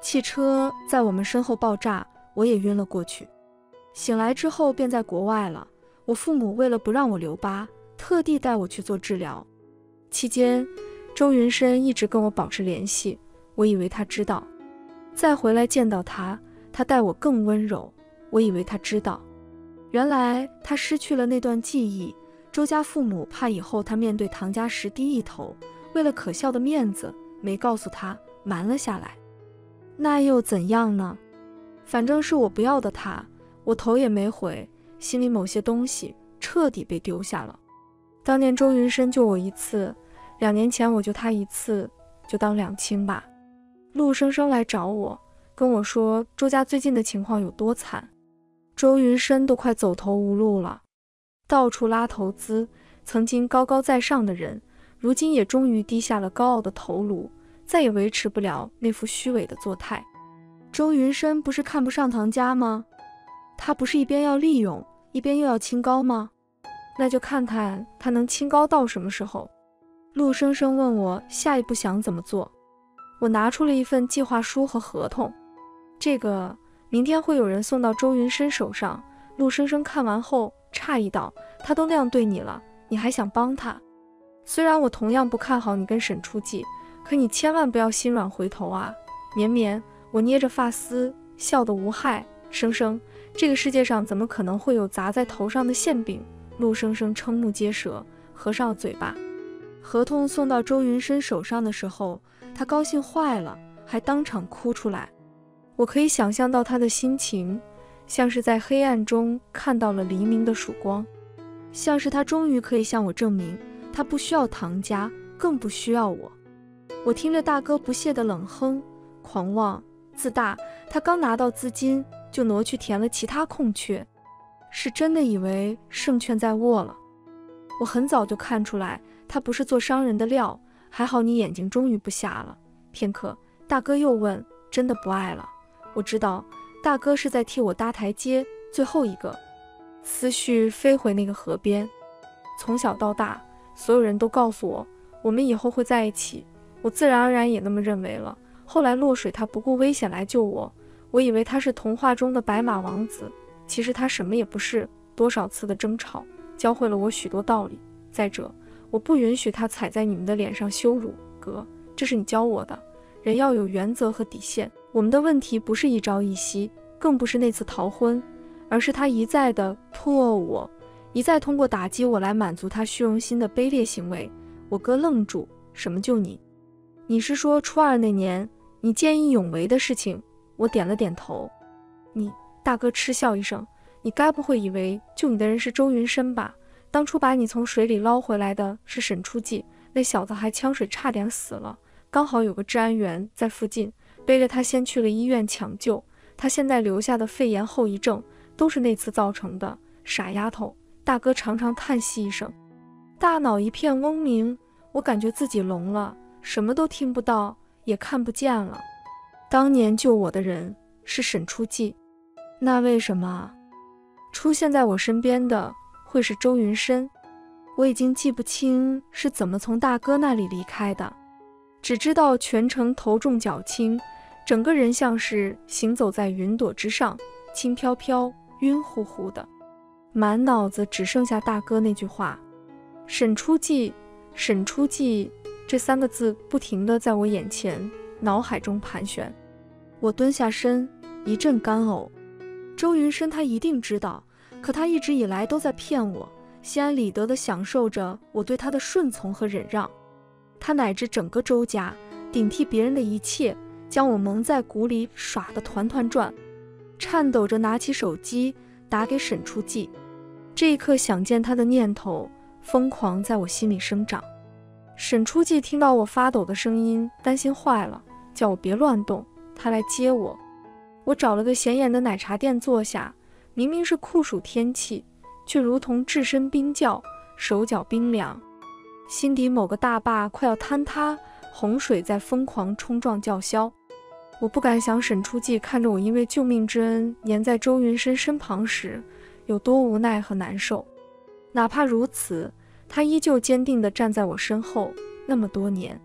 汽车在我们身后爆炸，我也晕了过去。醒来之后便在国外了。我父母为了不让我留疤，特地带我去做治疗。期间，周云深一直跟我保持联系。我以为他知道。再回来见到他，他待我更温柔。我以为他知道。原来他失去了那段记忆，周家父母怕以后他面对唐家时低一头，为了可笑的面子，没告诉他，瞒了下来。那又怎样呢？反正是我不要的他，我头也没回，心里某些东西彻底被丢下了。当年周云深救我一次，两年前我救他一次，就当两清吧。陆生生来找我，跟我说周家最近的情况有多惨。周云深都快走投无路了，到处拉投资，曾经高高在上的人，如今也终于低下了高傲的头颅，再也维持不了那副虚伪的作态。周云深不是看不上唐家吗？他不是一边要利用，一边又要清高吗？那就看看他能清高到什么时候。陆生生问我下一步想怎么做，我拿出了一份计划书和合同，这个。明天会有人送到周云深手上。陆生生看完后诧异道：“他都那样对你了，你还想帮他？虽然我同样不看好你跟沈初季，可你千万不要心软回头啊！”绵绵，我捏着发丝，笑得无害。生生，这个世界上怎么可能会有砸在头上的馅饼？陆生生瞠目结舌，合上了嘴巴。合同送到周云深手上的时候，他高兴坏了，还当场哭出来。我可以想象到他的心情，像是在黑暗中看到了黎明的曙光，像是他终于可以向我证明，他不需要唐家，更不需要我。我听着大哥不屑的冷哼，狂妄自大。他刚拿到资金，就挪去填了其他空缺，是真的以为胜券在握了。我很早就看出来，他不是做商人的料。还好你眼睛终于不瞎了。片刻，大哥又问：真的不爱了？我知道大哥是在替我搭台阶。最后一个思绪飞回那个河边。从小到大，所有人都告诉我，我们以后会在一起。我自然而然也那么认为了。后来落水，他不顾危险来救我。我以为他是童话中的白马王子，其实他什么也不是。多少次的争吵，教会了我许多道理。再者，我不允许他踩在你们的脸上羞辱哥，这是你教我的。人要有原则和底线。我们的问题不是一朝一夕，更不是那次逃婚，而是他一再的破我，一再通过打击我来满足他虚荣心的卑劣行为。我哥愣住：“什么？就你？你是说初二那年你见义勇为的事情？”我点了点头。你大哥嗤笑一声：“你该不会以为救你的人是周云深吧？当初把你从水里捞回来的是沈初季，那小子还呛水差点死了，刚好有个治安员在附近，背着他先去了医院抢救。他现在留下的肺炎后遗症都是那次造成的。傻丫头！”大哥长长叹息一声，大脑一片嗡鸣，我感觉自己聋了，什么都听不到，也看不见了。当年救我的人是沈初季。那为什么出现在我身边的会是周云深？我已经记不清是怎么从大哥那里离开的，只知道全程头重脚轻，整个人像是行走在云朵之上，轻飘飘、晕乎乎的，满脑子只剩下大哥那句话：“沈初季，沈初季”这三个字不停地在我眼前、脑海中盘旋。我蹲下身，一阵干呕。周云深，他一定知道，可他一直以来都在骗我，心安理得地享受着我对他的顺从和忍让。他乃至整个周家，顶替别人的一切，将我蒙在鼓里，耍得团团转。颤抖着拿起手机打给沈初季，这一刻想见他的念头疯狂在我心里生长。沈初记听到我发抖的声音，担心坏了，叫我别乱动，他来接我。我找了个显眼的奶茶店坐下，明明是酷暑天气，却如同置身冰窖，手脚冰凉，心底某个大坝快要坍塌，洪水在疯狂冲撞叫嚣。我不敢想沈初记看着我因为救命之恩黏在周云深身旁时有多无奈和难受。哪怕如此，他依旧坚定地站在我身后。那么多年，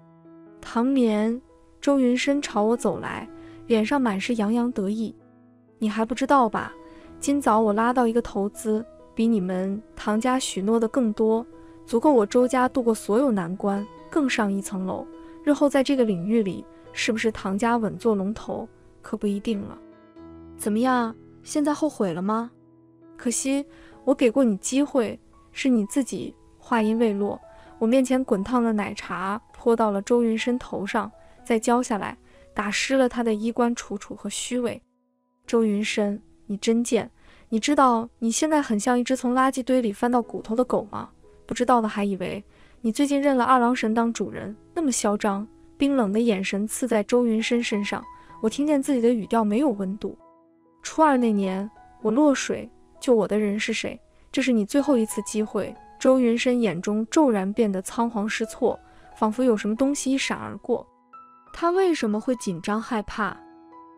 唐眠，周云深朝我走来。脸上满是洋洋得意，你还不知道吧？今早我拉到一个投资，比你们唐家许诺的更多，足够我周家渡过所有难关，更上一层楼。日后在这个领域里，是不是唐家稳坐龙头，可不一定了。怎么样？现在后悔了吗？可惜我给过你机会，是你自己。话音未落，我面前滚烫的奶茶泼到了周云深头上，再浇下来。打湿了他的衣冠楚楚和虚伪。周云深，你真贱！你知道你现在很像一只从垃圾堆里翻到骨头的狗吗？不知道的还以为你最近认了二郎神当主人，那么嚣张。冰冷的眼神刺在周云深身上，我听见自己的语调没有温度。初二那年，我落水，救我的人是谁？这是你最后一次机会。周云深眼中骤然变得仓皇失措，仿佛有什么东西一闪而过。他为什么会紧张害怕？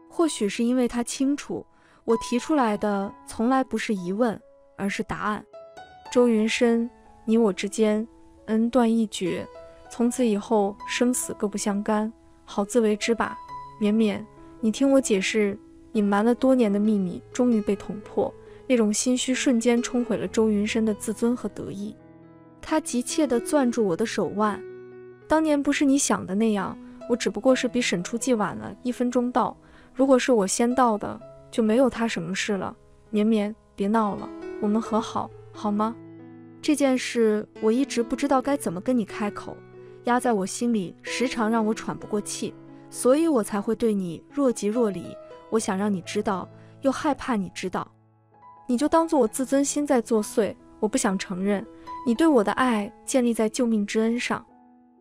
或许是因为他清楚，我提出来的从来不是疑问，而是答案。周云深，你我之间恩断义绝，从此以后生死各不相干，好自为之吧。绵绵，你听我解释，隐瞒了多年的秘密终于被捅破，那种心虚瞬间冲毁了周云深的自尊和得意。他急切地攥住我的手腕，当年不是你想的那样。我只不过是比沈初季晚了一分钟到，如果是我先到的，就没有他什么事了。绵绵，别闹了，我们和好好吗？这件事我一直不知道该怎么跟你开口，压在我心里，时常让我喘不过气，所以我才会对你若即若离。我想让你知道，又害怕你知道，你就当做我自尊心在作祟。我不想承认，你对我的爱建立在救命之恩上，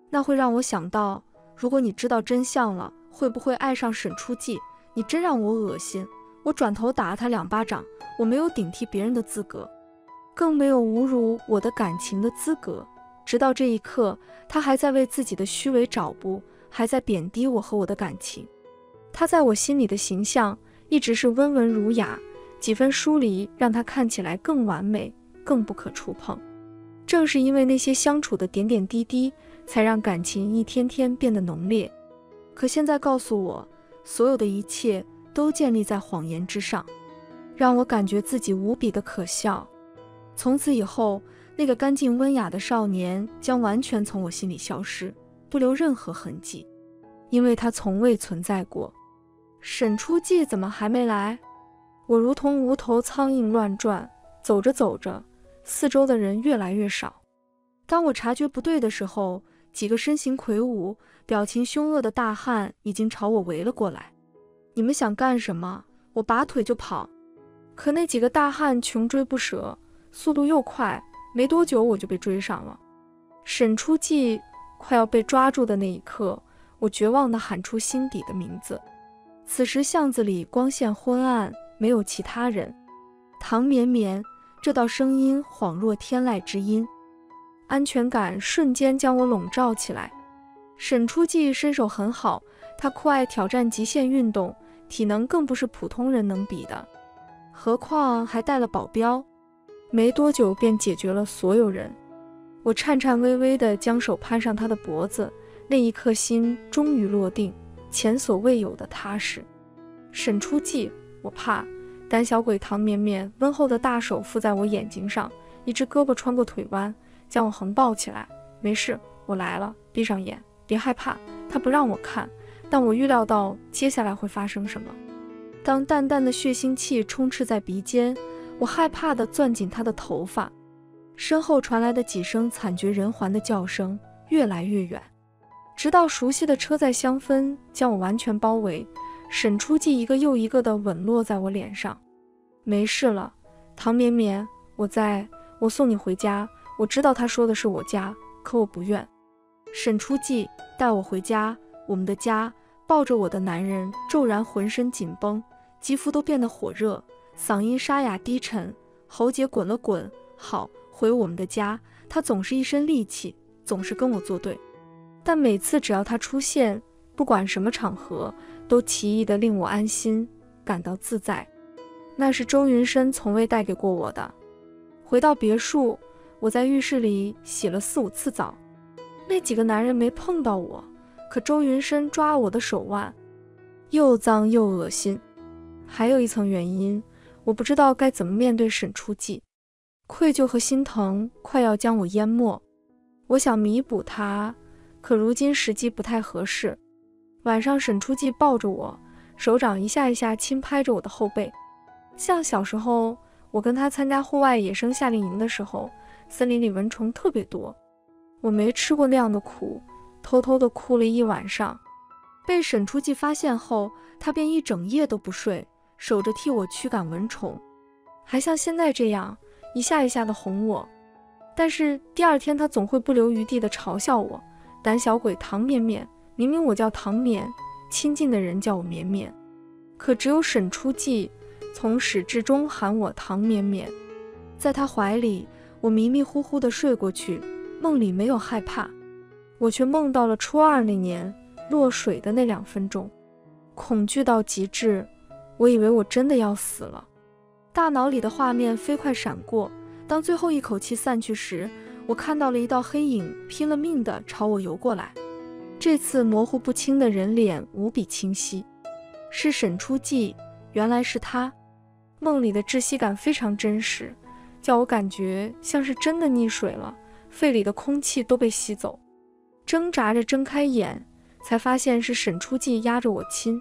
那会让我想到。如果你知道真相了，会不会爱上沈初季？你真让我恶心！我转头打了他两巴掌。我没有顶替别人的资格，更没有侮辱我的感情的资格。直到这一刻，他还在为自己的虚伪找补，还在贬低我和我的感情。他在我心里的形象一直是温文儒雅，几分疏离让他看起来更完美，更不可触碰。正是因为那些相处的点点滴滴。才让感情一天天变得浓烈。可现在告诉我，所有的一切都建立在谎言之上，让我感觉自己无比的可笑。从此以后，那个干净温雅的少年将完全从我心里消失，不留任何痕迹，因为他从未存在过。沈初季怎么还没来？我如同无头苍蝇乱转，走着走着，四周的人越来越少。当我察觉不对的时候，几个身形魁梧、表情凶恶的大汉已经朝我围了过来。你们想干什么？我拔腿就跑，可那几个大汉穷追不舍，速度又快，没多久我就被追上了。沈初季快要被抓住的那一刻，我绝望地喊出心底的名字。此时巷子里光线昏暗，没有其他人。唐绵绵，这道声音恍若天籁之音，安全感瞬间将我笼罩起来。沈初季身手很好，他酷爱挑战极限运动，体能更不是普通人能比的，何况还带了保镖，没多久便解决了所有人。我颤颤巍巍地将手攀上他的脖子，那一刻心终于落定，前所未有的踏实。沈初季，我怕。胆小鬼唐绵绵温厚的大手附在我眼睛上，一只胳膊穿过腿弯，将我横抱起来。没事，我来了。闭上眼，别害怕。他不让我看，但我预料到接下来会发生什么。当淡淡的血腥气充斥在鼻尖，我害怕地攥紧他的头发。身后传来的几声惨绝人寰的叫声越来越远，直到熟悉的车载香氛将我完全包围。沈初季一个又一个的吻落在我脸上，没事了，唐绵绵，我在，我送你回家。我知道他说的是我家，可我不愿。沈初季带我回家，我们的家。抱着我的男人骤然浑身紧绷，肌肤都变得火热，嗓音沙哑低沉，喉结滚了滚。好，回我们的家。他总是一身戾气，总是跟我作对，但每次只要他出现，不管什么场合。都奇异的令我安心，感到自在。那是周云深从未带给过我的。回到别墅，我在浴室里洗了四五次澡，那几个男人没碰到我，可周云深抓我的手腕，又脏又恶心。还有一层原因，我不知道该怎么面对沈初季，愧疚和心疼快要将我淹没。我想弥补他，可如今时机不太合适。晚上，沈初季抱着我，手掌一下一下轻拍着我的后背，像小时候我跟他参加户外野生夏令营的时候，森林里蚊虫特别多，我没吃过那样的苦，偷偷的哭了一晚上。被沈初季发现后，他便一整夜都不睡，守着替我驱赶蚊虫，还像现在这样一下一下的哄我。但是第二天，他总会不留余地的嘲笑我，胆小鬼唐绵绵。明明我叫唐绵，亲近的人叫我绵绵，可只有沈初季从始至终喊我唐绵绵。在他怀里，我迷迷糊糊地睡过去，梦里没有害怕，我却梦到了初二那年落水的那两分钟，恐惧到极致，我以为我真的要死了。大脑里的画面飞快闪过，当最后一口气散去时，我看到了一道黑影拼了命地朝我游过来。这次模糊不清的人脸无比清晰，是沈初季，原来是他。梦里的窒息感非常真实，叫我感觉像是真的溺水了，肺里的空气都被吸走。挣扎着睁开眼，才发现是沈初季压着我亲，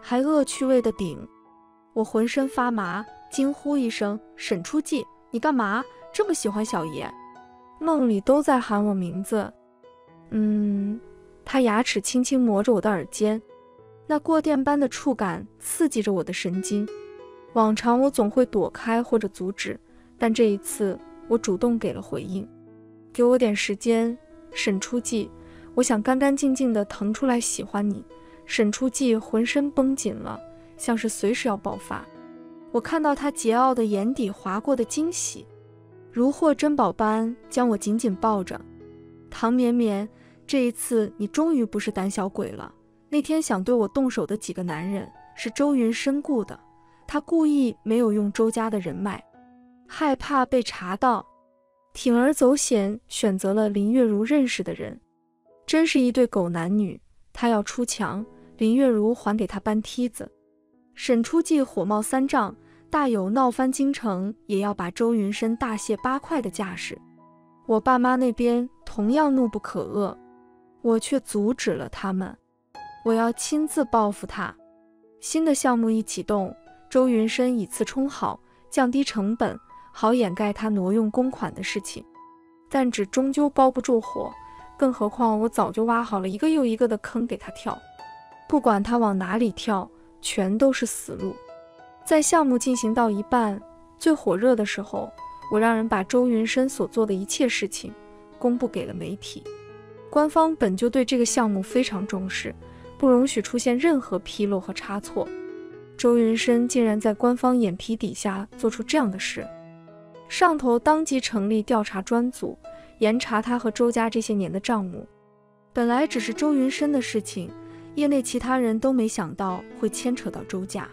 还恶趣味的顶。我浑身发麻，惊呼一声：“沈初季，你干嘛这么喜欢小爷？”梦里都在喊我名字，嗯。他牙齿轻轻磨着我的耳尖，那过电般的触感刺激着我的神经。往常我总会躲开或者阻止，但这一次我主动给了回应。给我点时间，沈初季，我想干干净净的腾出来喜欢你。沈初季浑身绷紧了，像是随时要爆发。我看到他桀骜的眼底划过的惊喜，如获珍宝般将我紧紧抱着。唐绵绵。这一次，你终于不是胆小鬼了。那天想对我动手的几个男人是周云深雇的，他故意没有用周家的人脉，害怕被查到，铤而走险，选择了林月如认识的人。真是一对狗男女。他要出墙，林月如还给他搬梯子。沈初季火冒三丈，大有闹翻京城也要把周云深大卸八块的架势。我爸妈那边同样怒不可遏。我却阻止了他们，我要亲自报复他。新的项目一启动，周云深以次充好，降低成本，好掩盖他挪用公款的事情。但纸终究包不住火，更何况我早就挖好了一个又一个的坑给他跳，不管他往哪里跳，全都是死路。在项目进行到一半，最火热的时候，我让人把周云深所做的一切事情公布给了媒体。官方本就对这个项目非常重视，不容许出现任何纰漏和差错。周云深竟然在官方眼皮底下做出这样的事。上头当即成立调查专组，严查他和周家这些年的账目。本来只是周云深的事情，业内其他人都没想到会牵扯到周家。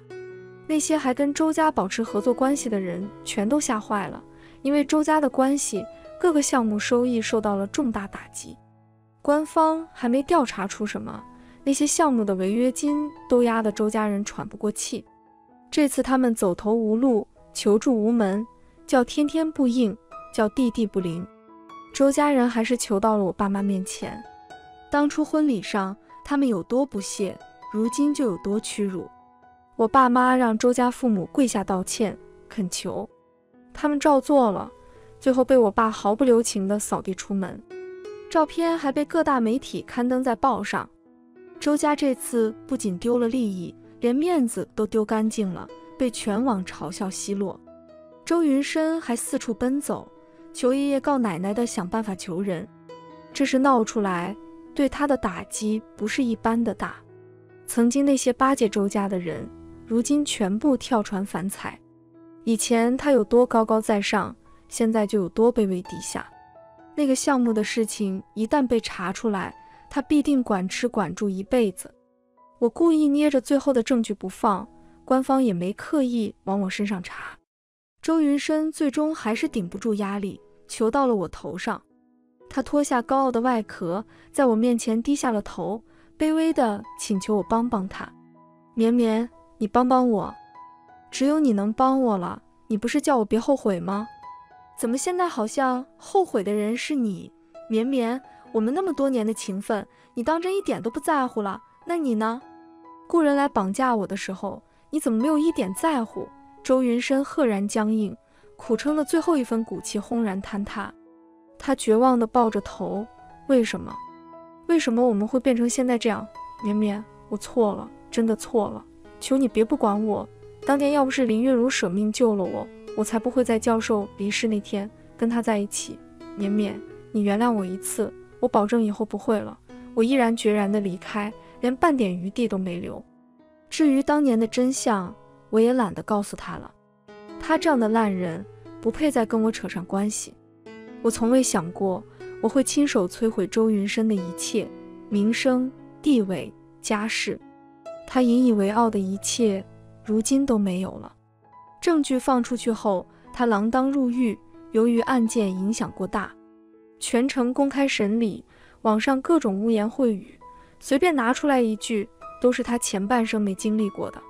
那些还跟周家保持合作关系的人全都吓坏了，因为周家的关系，各个项目收益受到了重大打击。官方还没调查出什么，那些项目的违约金都压得周家人喘不过气。这次他们走投无路，求助无门。叫天天不应，叫地地不灵，周家人还是求到了我爸妈面前。当初婚礼上他们有多不屑，如今就有多屈辱。我爸妈让周家父母跪下道歉恳求，他们照做了，最后被我爸毫不留情地扫地出门。照片还被各大媒体刊登在报上。周家这次不仅丢了利益，连面子都丢干净了，被全网嘲笑奚落。周云深还四处奔走，求爷爷告奶奶的，想办法求人。这事闹出来，对他的打击不是一般的大。曾经那些巴结周家的人，如今全部跳船反踩。以前他有多高高在上，现在就有多卑微低下。那个项目的事情一旦被查出来，他必定管吃管住一辈子。我故意捏着最后的证据不放，官方也没刻意往我身上查。周云深最终还是顶不住压力，求到了我头上。他脱下高傲的外壳，在我面前低下了头，卑微的请求我帮帮他。绵绵，你帮帮我，只有你能帮我了。你不是叫我别后悔吗？怎么现在好像后悔的人是你？绵绵，我们那么多年的情分，你当真一点都不在乎了？那你呢？故人来绑架我的时候，你怎么没有一点在乎？周云深赫然僵硬，苦撑的最后一分骨气轰然坍塌。他绝望地抱着头：“为什么？为什么我们会变成现在这样？绵绵，我错了，真的错了。求你别不管我。当年要不是林月如舍命救了我，我才不会在教授离世那天跟他在一起。绵绵，你原谅我一次，我保证以后不会了。我毅然决然地离开，连半点余地都没留。至于当年的真相……”我也懒得告诉他了，他这样的烂人不配再跟我扯上关系。我从未想过我会亲手摧毁周云深的一切，名声、地位、家世，他引以为傲的一切，如今都没有了。证据放出去后，他锒铛入狱。由于案件影响过大，全程公开审理，网上各种污言秽语，随便拿出来一句，都是他前半生没经历过的。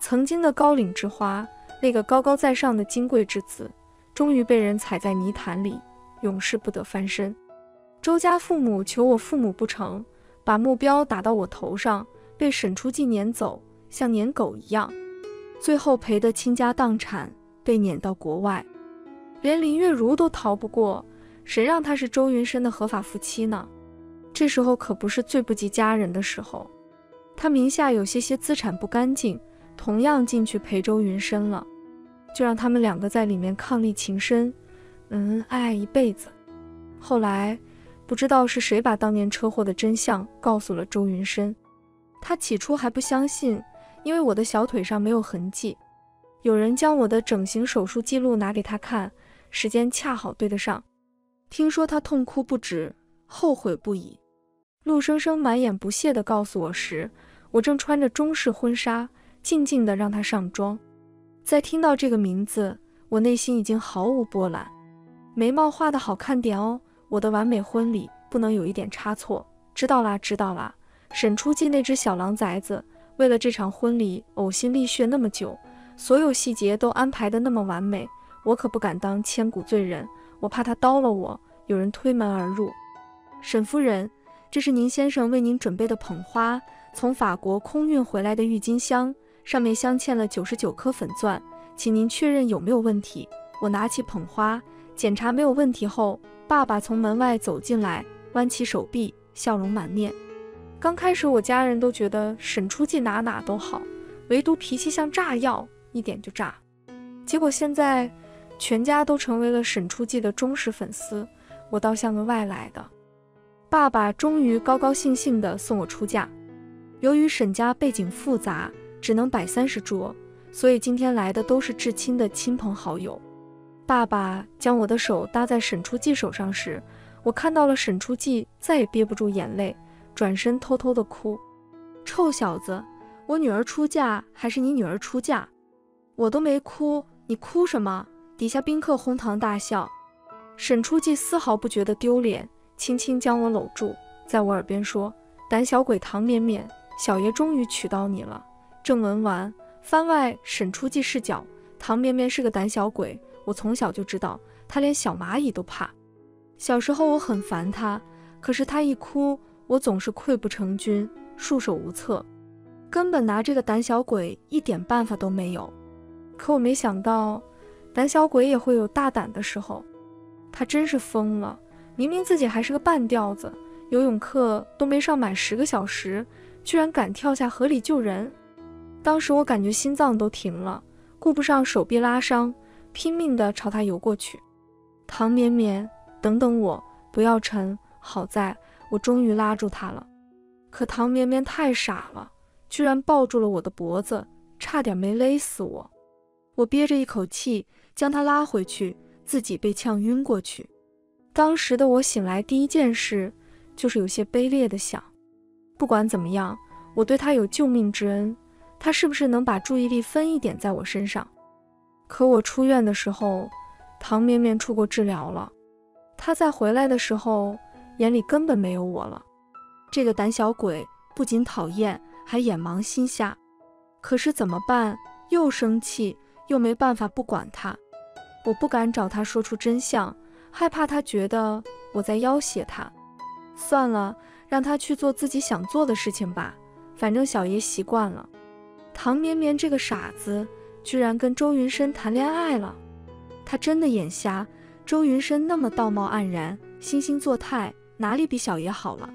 曾经的高岭之花，那个高高在上的金贵之子，终于被人踩在泥潭里，永世不得翻身。周家父母求我父母不成，把目标打到我头上，被沈初季撵走，像撵狗一样，最后赔得倾家荡产，被撵到国外，连林月如都逃不过，谁让她是周云深的合法夫妻呢？这时候可不是最不及家人的时候，他名下有些些资产不干净。同样进去陪周云深了，就让他们两个在里面伉俪情深，恩恩爱爱一辈子。后来不知道是谁把当年车祸的真相告诉了周云深，他起初还不相信，因为我的小腿上没有痕迹。有人将我的整形手术记录拿给他看，时间恰好对得上。听说他痛哭不止，后悔不已。陆生生满眼不屑地告诉我时，我正穿着中式婚纱。静静地让他上妆，在听到这个名字，我内心已经毫无波澜。眉毛画的好看点哦，我的完美婚礼不能有一点差错。知道啦，知道啦。沈初季那只小狼崽子，为了这场婚礼呕心沥血那么久，所有细节都安排的那么完美，我可不敢当千古罪人，我怕他刀了我。有人推门而入，沈夫人，这是您先生为您准备的捧花，从法国空运回来的郁金香。上面镶嵌了九十九颗粉钻，请您确认有没有问题。我拿起捧花，检查没有问题后，爸爸从门外走进来，弯起手臂，笑容满面。刚开始我家人都觉得沈初季哪哪都好，唯独脾气像炸药，一点就炸。结果现在，全家都成为了沈初季的忠实粉丝，我倒像个外来的。爸爸终于高高兴兴地送我出嫁。由于沈家背景复杂，只能摆三十桌，所以今天来的都是至亲的亲朋好友。爸爸将我的手搭在沈初季手上时，我看到了沈初季再也憋不住眼泪。转身偷偷的哭，臭小子，我女儿出嫁还是你女儿出嫁？我都没哭，你哭什么？底下宾客哄堂大笑。沈初季丝毫不觉得丢脸，轻轻将我搂住，在我耳边说：“胆小鬼唐绵绵，小爷终于娶到你了。”正文完，番外沈初季视角：唐绵绵是个胆小鬼，我从小就知道，他连小蚂蚁都怕。小时候我很烦他，可是他一哭。我总是溃不成军，束手无策，根本拿这个胆小鬼一点办法都没有。可我没想到，胆小鬼也会有大胆的时候。他真是疯了，明明自己还是个半吊子，游泳课都没上满十个小时，居然敢跳下河里救人。当时我感觉心脏都停了，顾不上手臂拉伤，拼命地朝他游过去。唐绵绵，等等我，不要沉。好在。我终于拉住他了，可唐绵绵太傻了，居然抱住了我的脖子，差点没勒死我。我憋着一口气将他拉回去，自己被呛晕过去。当时的我醒来第一件事就是有些卑劣的想：不管怎么样，我对他有救命之恩，他是不是能把注意力分一点在我身上？可我出院的时候，唐绵绵出国治疗了，他在回来的时候。眼里根本没有我了，这个胆小鬼不仅讨厌，还眼盲心瞎。可是怎么办？又生气，又没办法不管他。我不敢找他说出真相，害怕他觉得我在要挟他。算了，让他去做自己想做的事情吧，反正小爷习惯了。唐绵绵这个傻子，居然跟周云深谈恋爱了。他真的眼瞎？周云深那么道貌岸然，惺惺作态。哪里比小爷好了？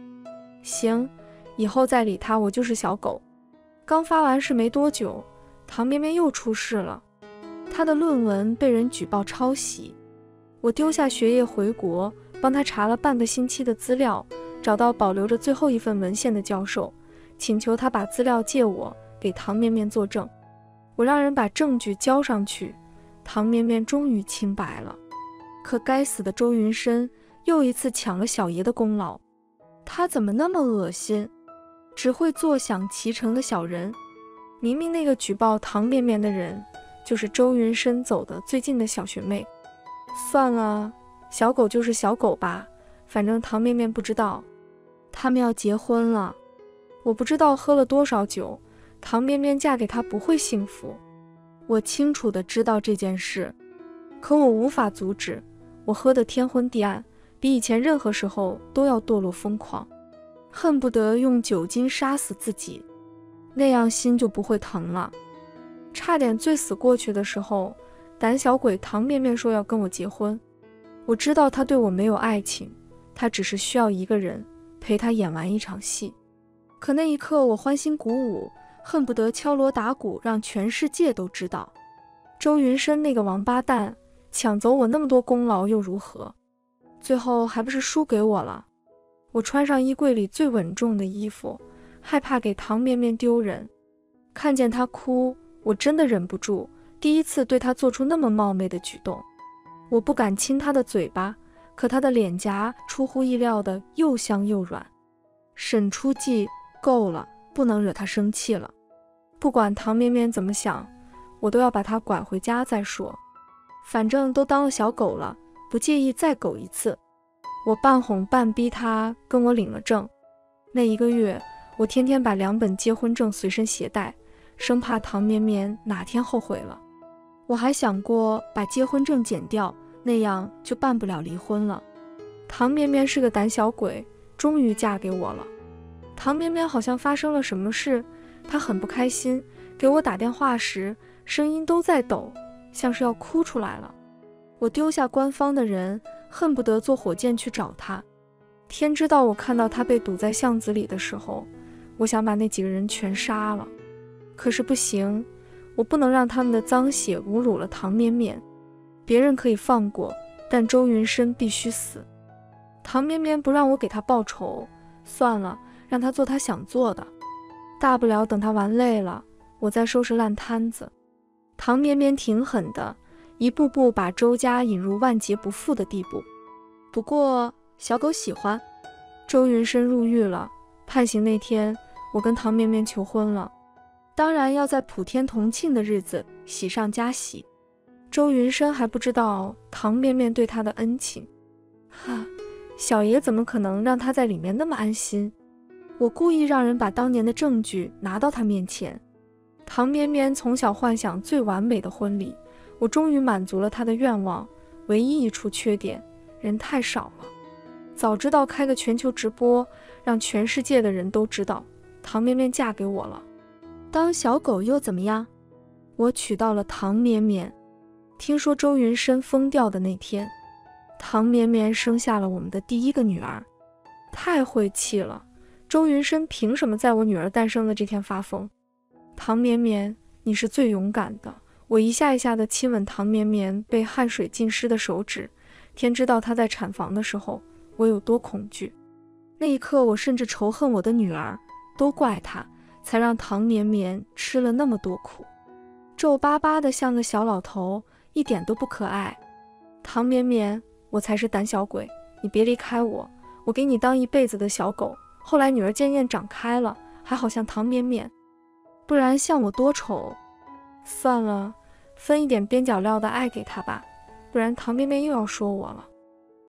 行，以后再理他，我就是小狗。刚发完誓没多久，唐绵绵又出事了，他的论文被人举报抄袭。我丢下学业回国，帮他查了半个星期的资料，找到保留着最后一份文献的教授，请求他把资料借我，给唐绵绵作证。我让人把证据交上去，唐绵绵终于清白了。可该死的周云深！又一次抢了小爷的功劳，他怎么那么恶心？只会坐享其成的小人。明明那个举报唐绵绵的人，就是周云深走的最近的小学妹。算了，小狗就是小狗吧，反正唐绵绵不知道，他们要结婚了。我不知道喝了多少酒，唐绵绵嫁给他不会幸福。我清楚的知道这件事，可我无法阻止。我喝得天昏地暗。比以前任何时候都要堕落疯狂，恨不得用酒精杀死自己，那样心就不会疼了。差点醉死过去的时候，胆小鬼唐面面说要跟我结婚。我知道他对我没有爱情，他只是需要一个人陪他演完一场戏。可那一刻我欢欣鼓舞，恨不得敲锣打鼓让全世界都知道，周云深那个王八蛋抢走我那么多功劳又如何？最后还不是输给我了。我穿上衣柜里最稳重的衣服，害怕给唐绵绵丢人。看见她哭，我真的忍不住，第一次对她做出那么冒昧的举动。我不敢亲她的嘴巴，可她的脸颊出乎意料的又香又软。沈初季，够了，不能惹她生气了。不管唐绵绵怎么想，我都要把她拐回家再说。反正都当了小狗了。不介意再苟一次，我半哄半逼他跟我领了证。那一个月，我天天把两本结婚证随身携带，生怕唐绵绵哪天后悔了。我还想过把结婚证剪掉，那样就办不了离婚了。唐绵绵是个胆小鬼，终于嫁给我了。唐绵绵好像发生了什么事，她很不开心，给我打电话时声音都在抖，像是要哭出来了。我丢下官方的人，恨不得坐火箭去找他。天知道，我看到他被堵在巷子里的时候，我想把那几个人全杀了。可是不行，我不能让他们的脏血侮辱了唐绵绵。别人可以放过，但周云深必须死。唐绵绵不让我给他报仇，算了，让他做他想做的。大不了等他玩累了，我再收拾烂摊子。唐绵绵挺狠的。一步步把周家引入万劫不复的地步。不过小狗喜欢。周云深入狱了，判刑那天，我跟唐绵绵求婚了，当然要在普天同庆的日子，喜上加喜。周云深还不知道唐绵绵对他的恩情。哈，小爷怎么可能让他在里面那么安心？我故意让人把当年的证据拿到他面前。唐绵绵从小幻想最完美的婚礼。我终于满足了他的愿望，唯一一处缺点，人太少了。早知道开个全球直播，让全世界的人都知道唐绵绵嫁给我了。当小狗又怎么样？我娶到了唐绵绵。听说周云深疯掉的那天，唐绵绵生下了我们的第一个女儿，太晦气了。周云深凭什么在我女儿诞生的这天发疯？唐绵绵，你是最勇敢的。我一下一下的亲吻唐绵绵被汗水浸湿的手指，天知道她在产房的时候我有多恐惧。那一刻，我甚至仇恨我的女儿，都怪她，才让唐绵绵吃了那么多苦，皱巴巴的像个小老头，一点都不可爱。唐绵绵，我才是胆小鬼，你别离开我，我给你当一辈子的小狗。后来女儿渐渐长开了，还好像唐绵绵，不然像我多丑。算了。分一点边角料的爱给他吧，不然唐边边又要说我了。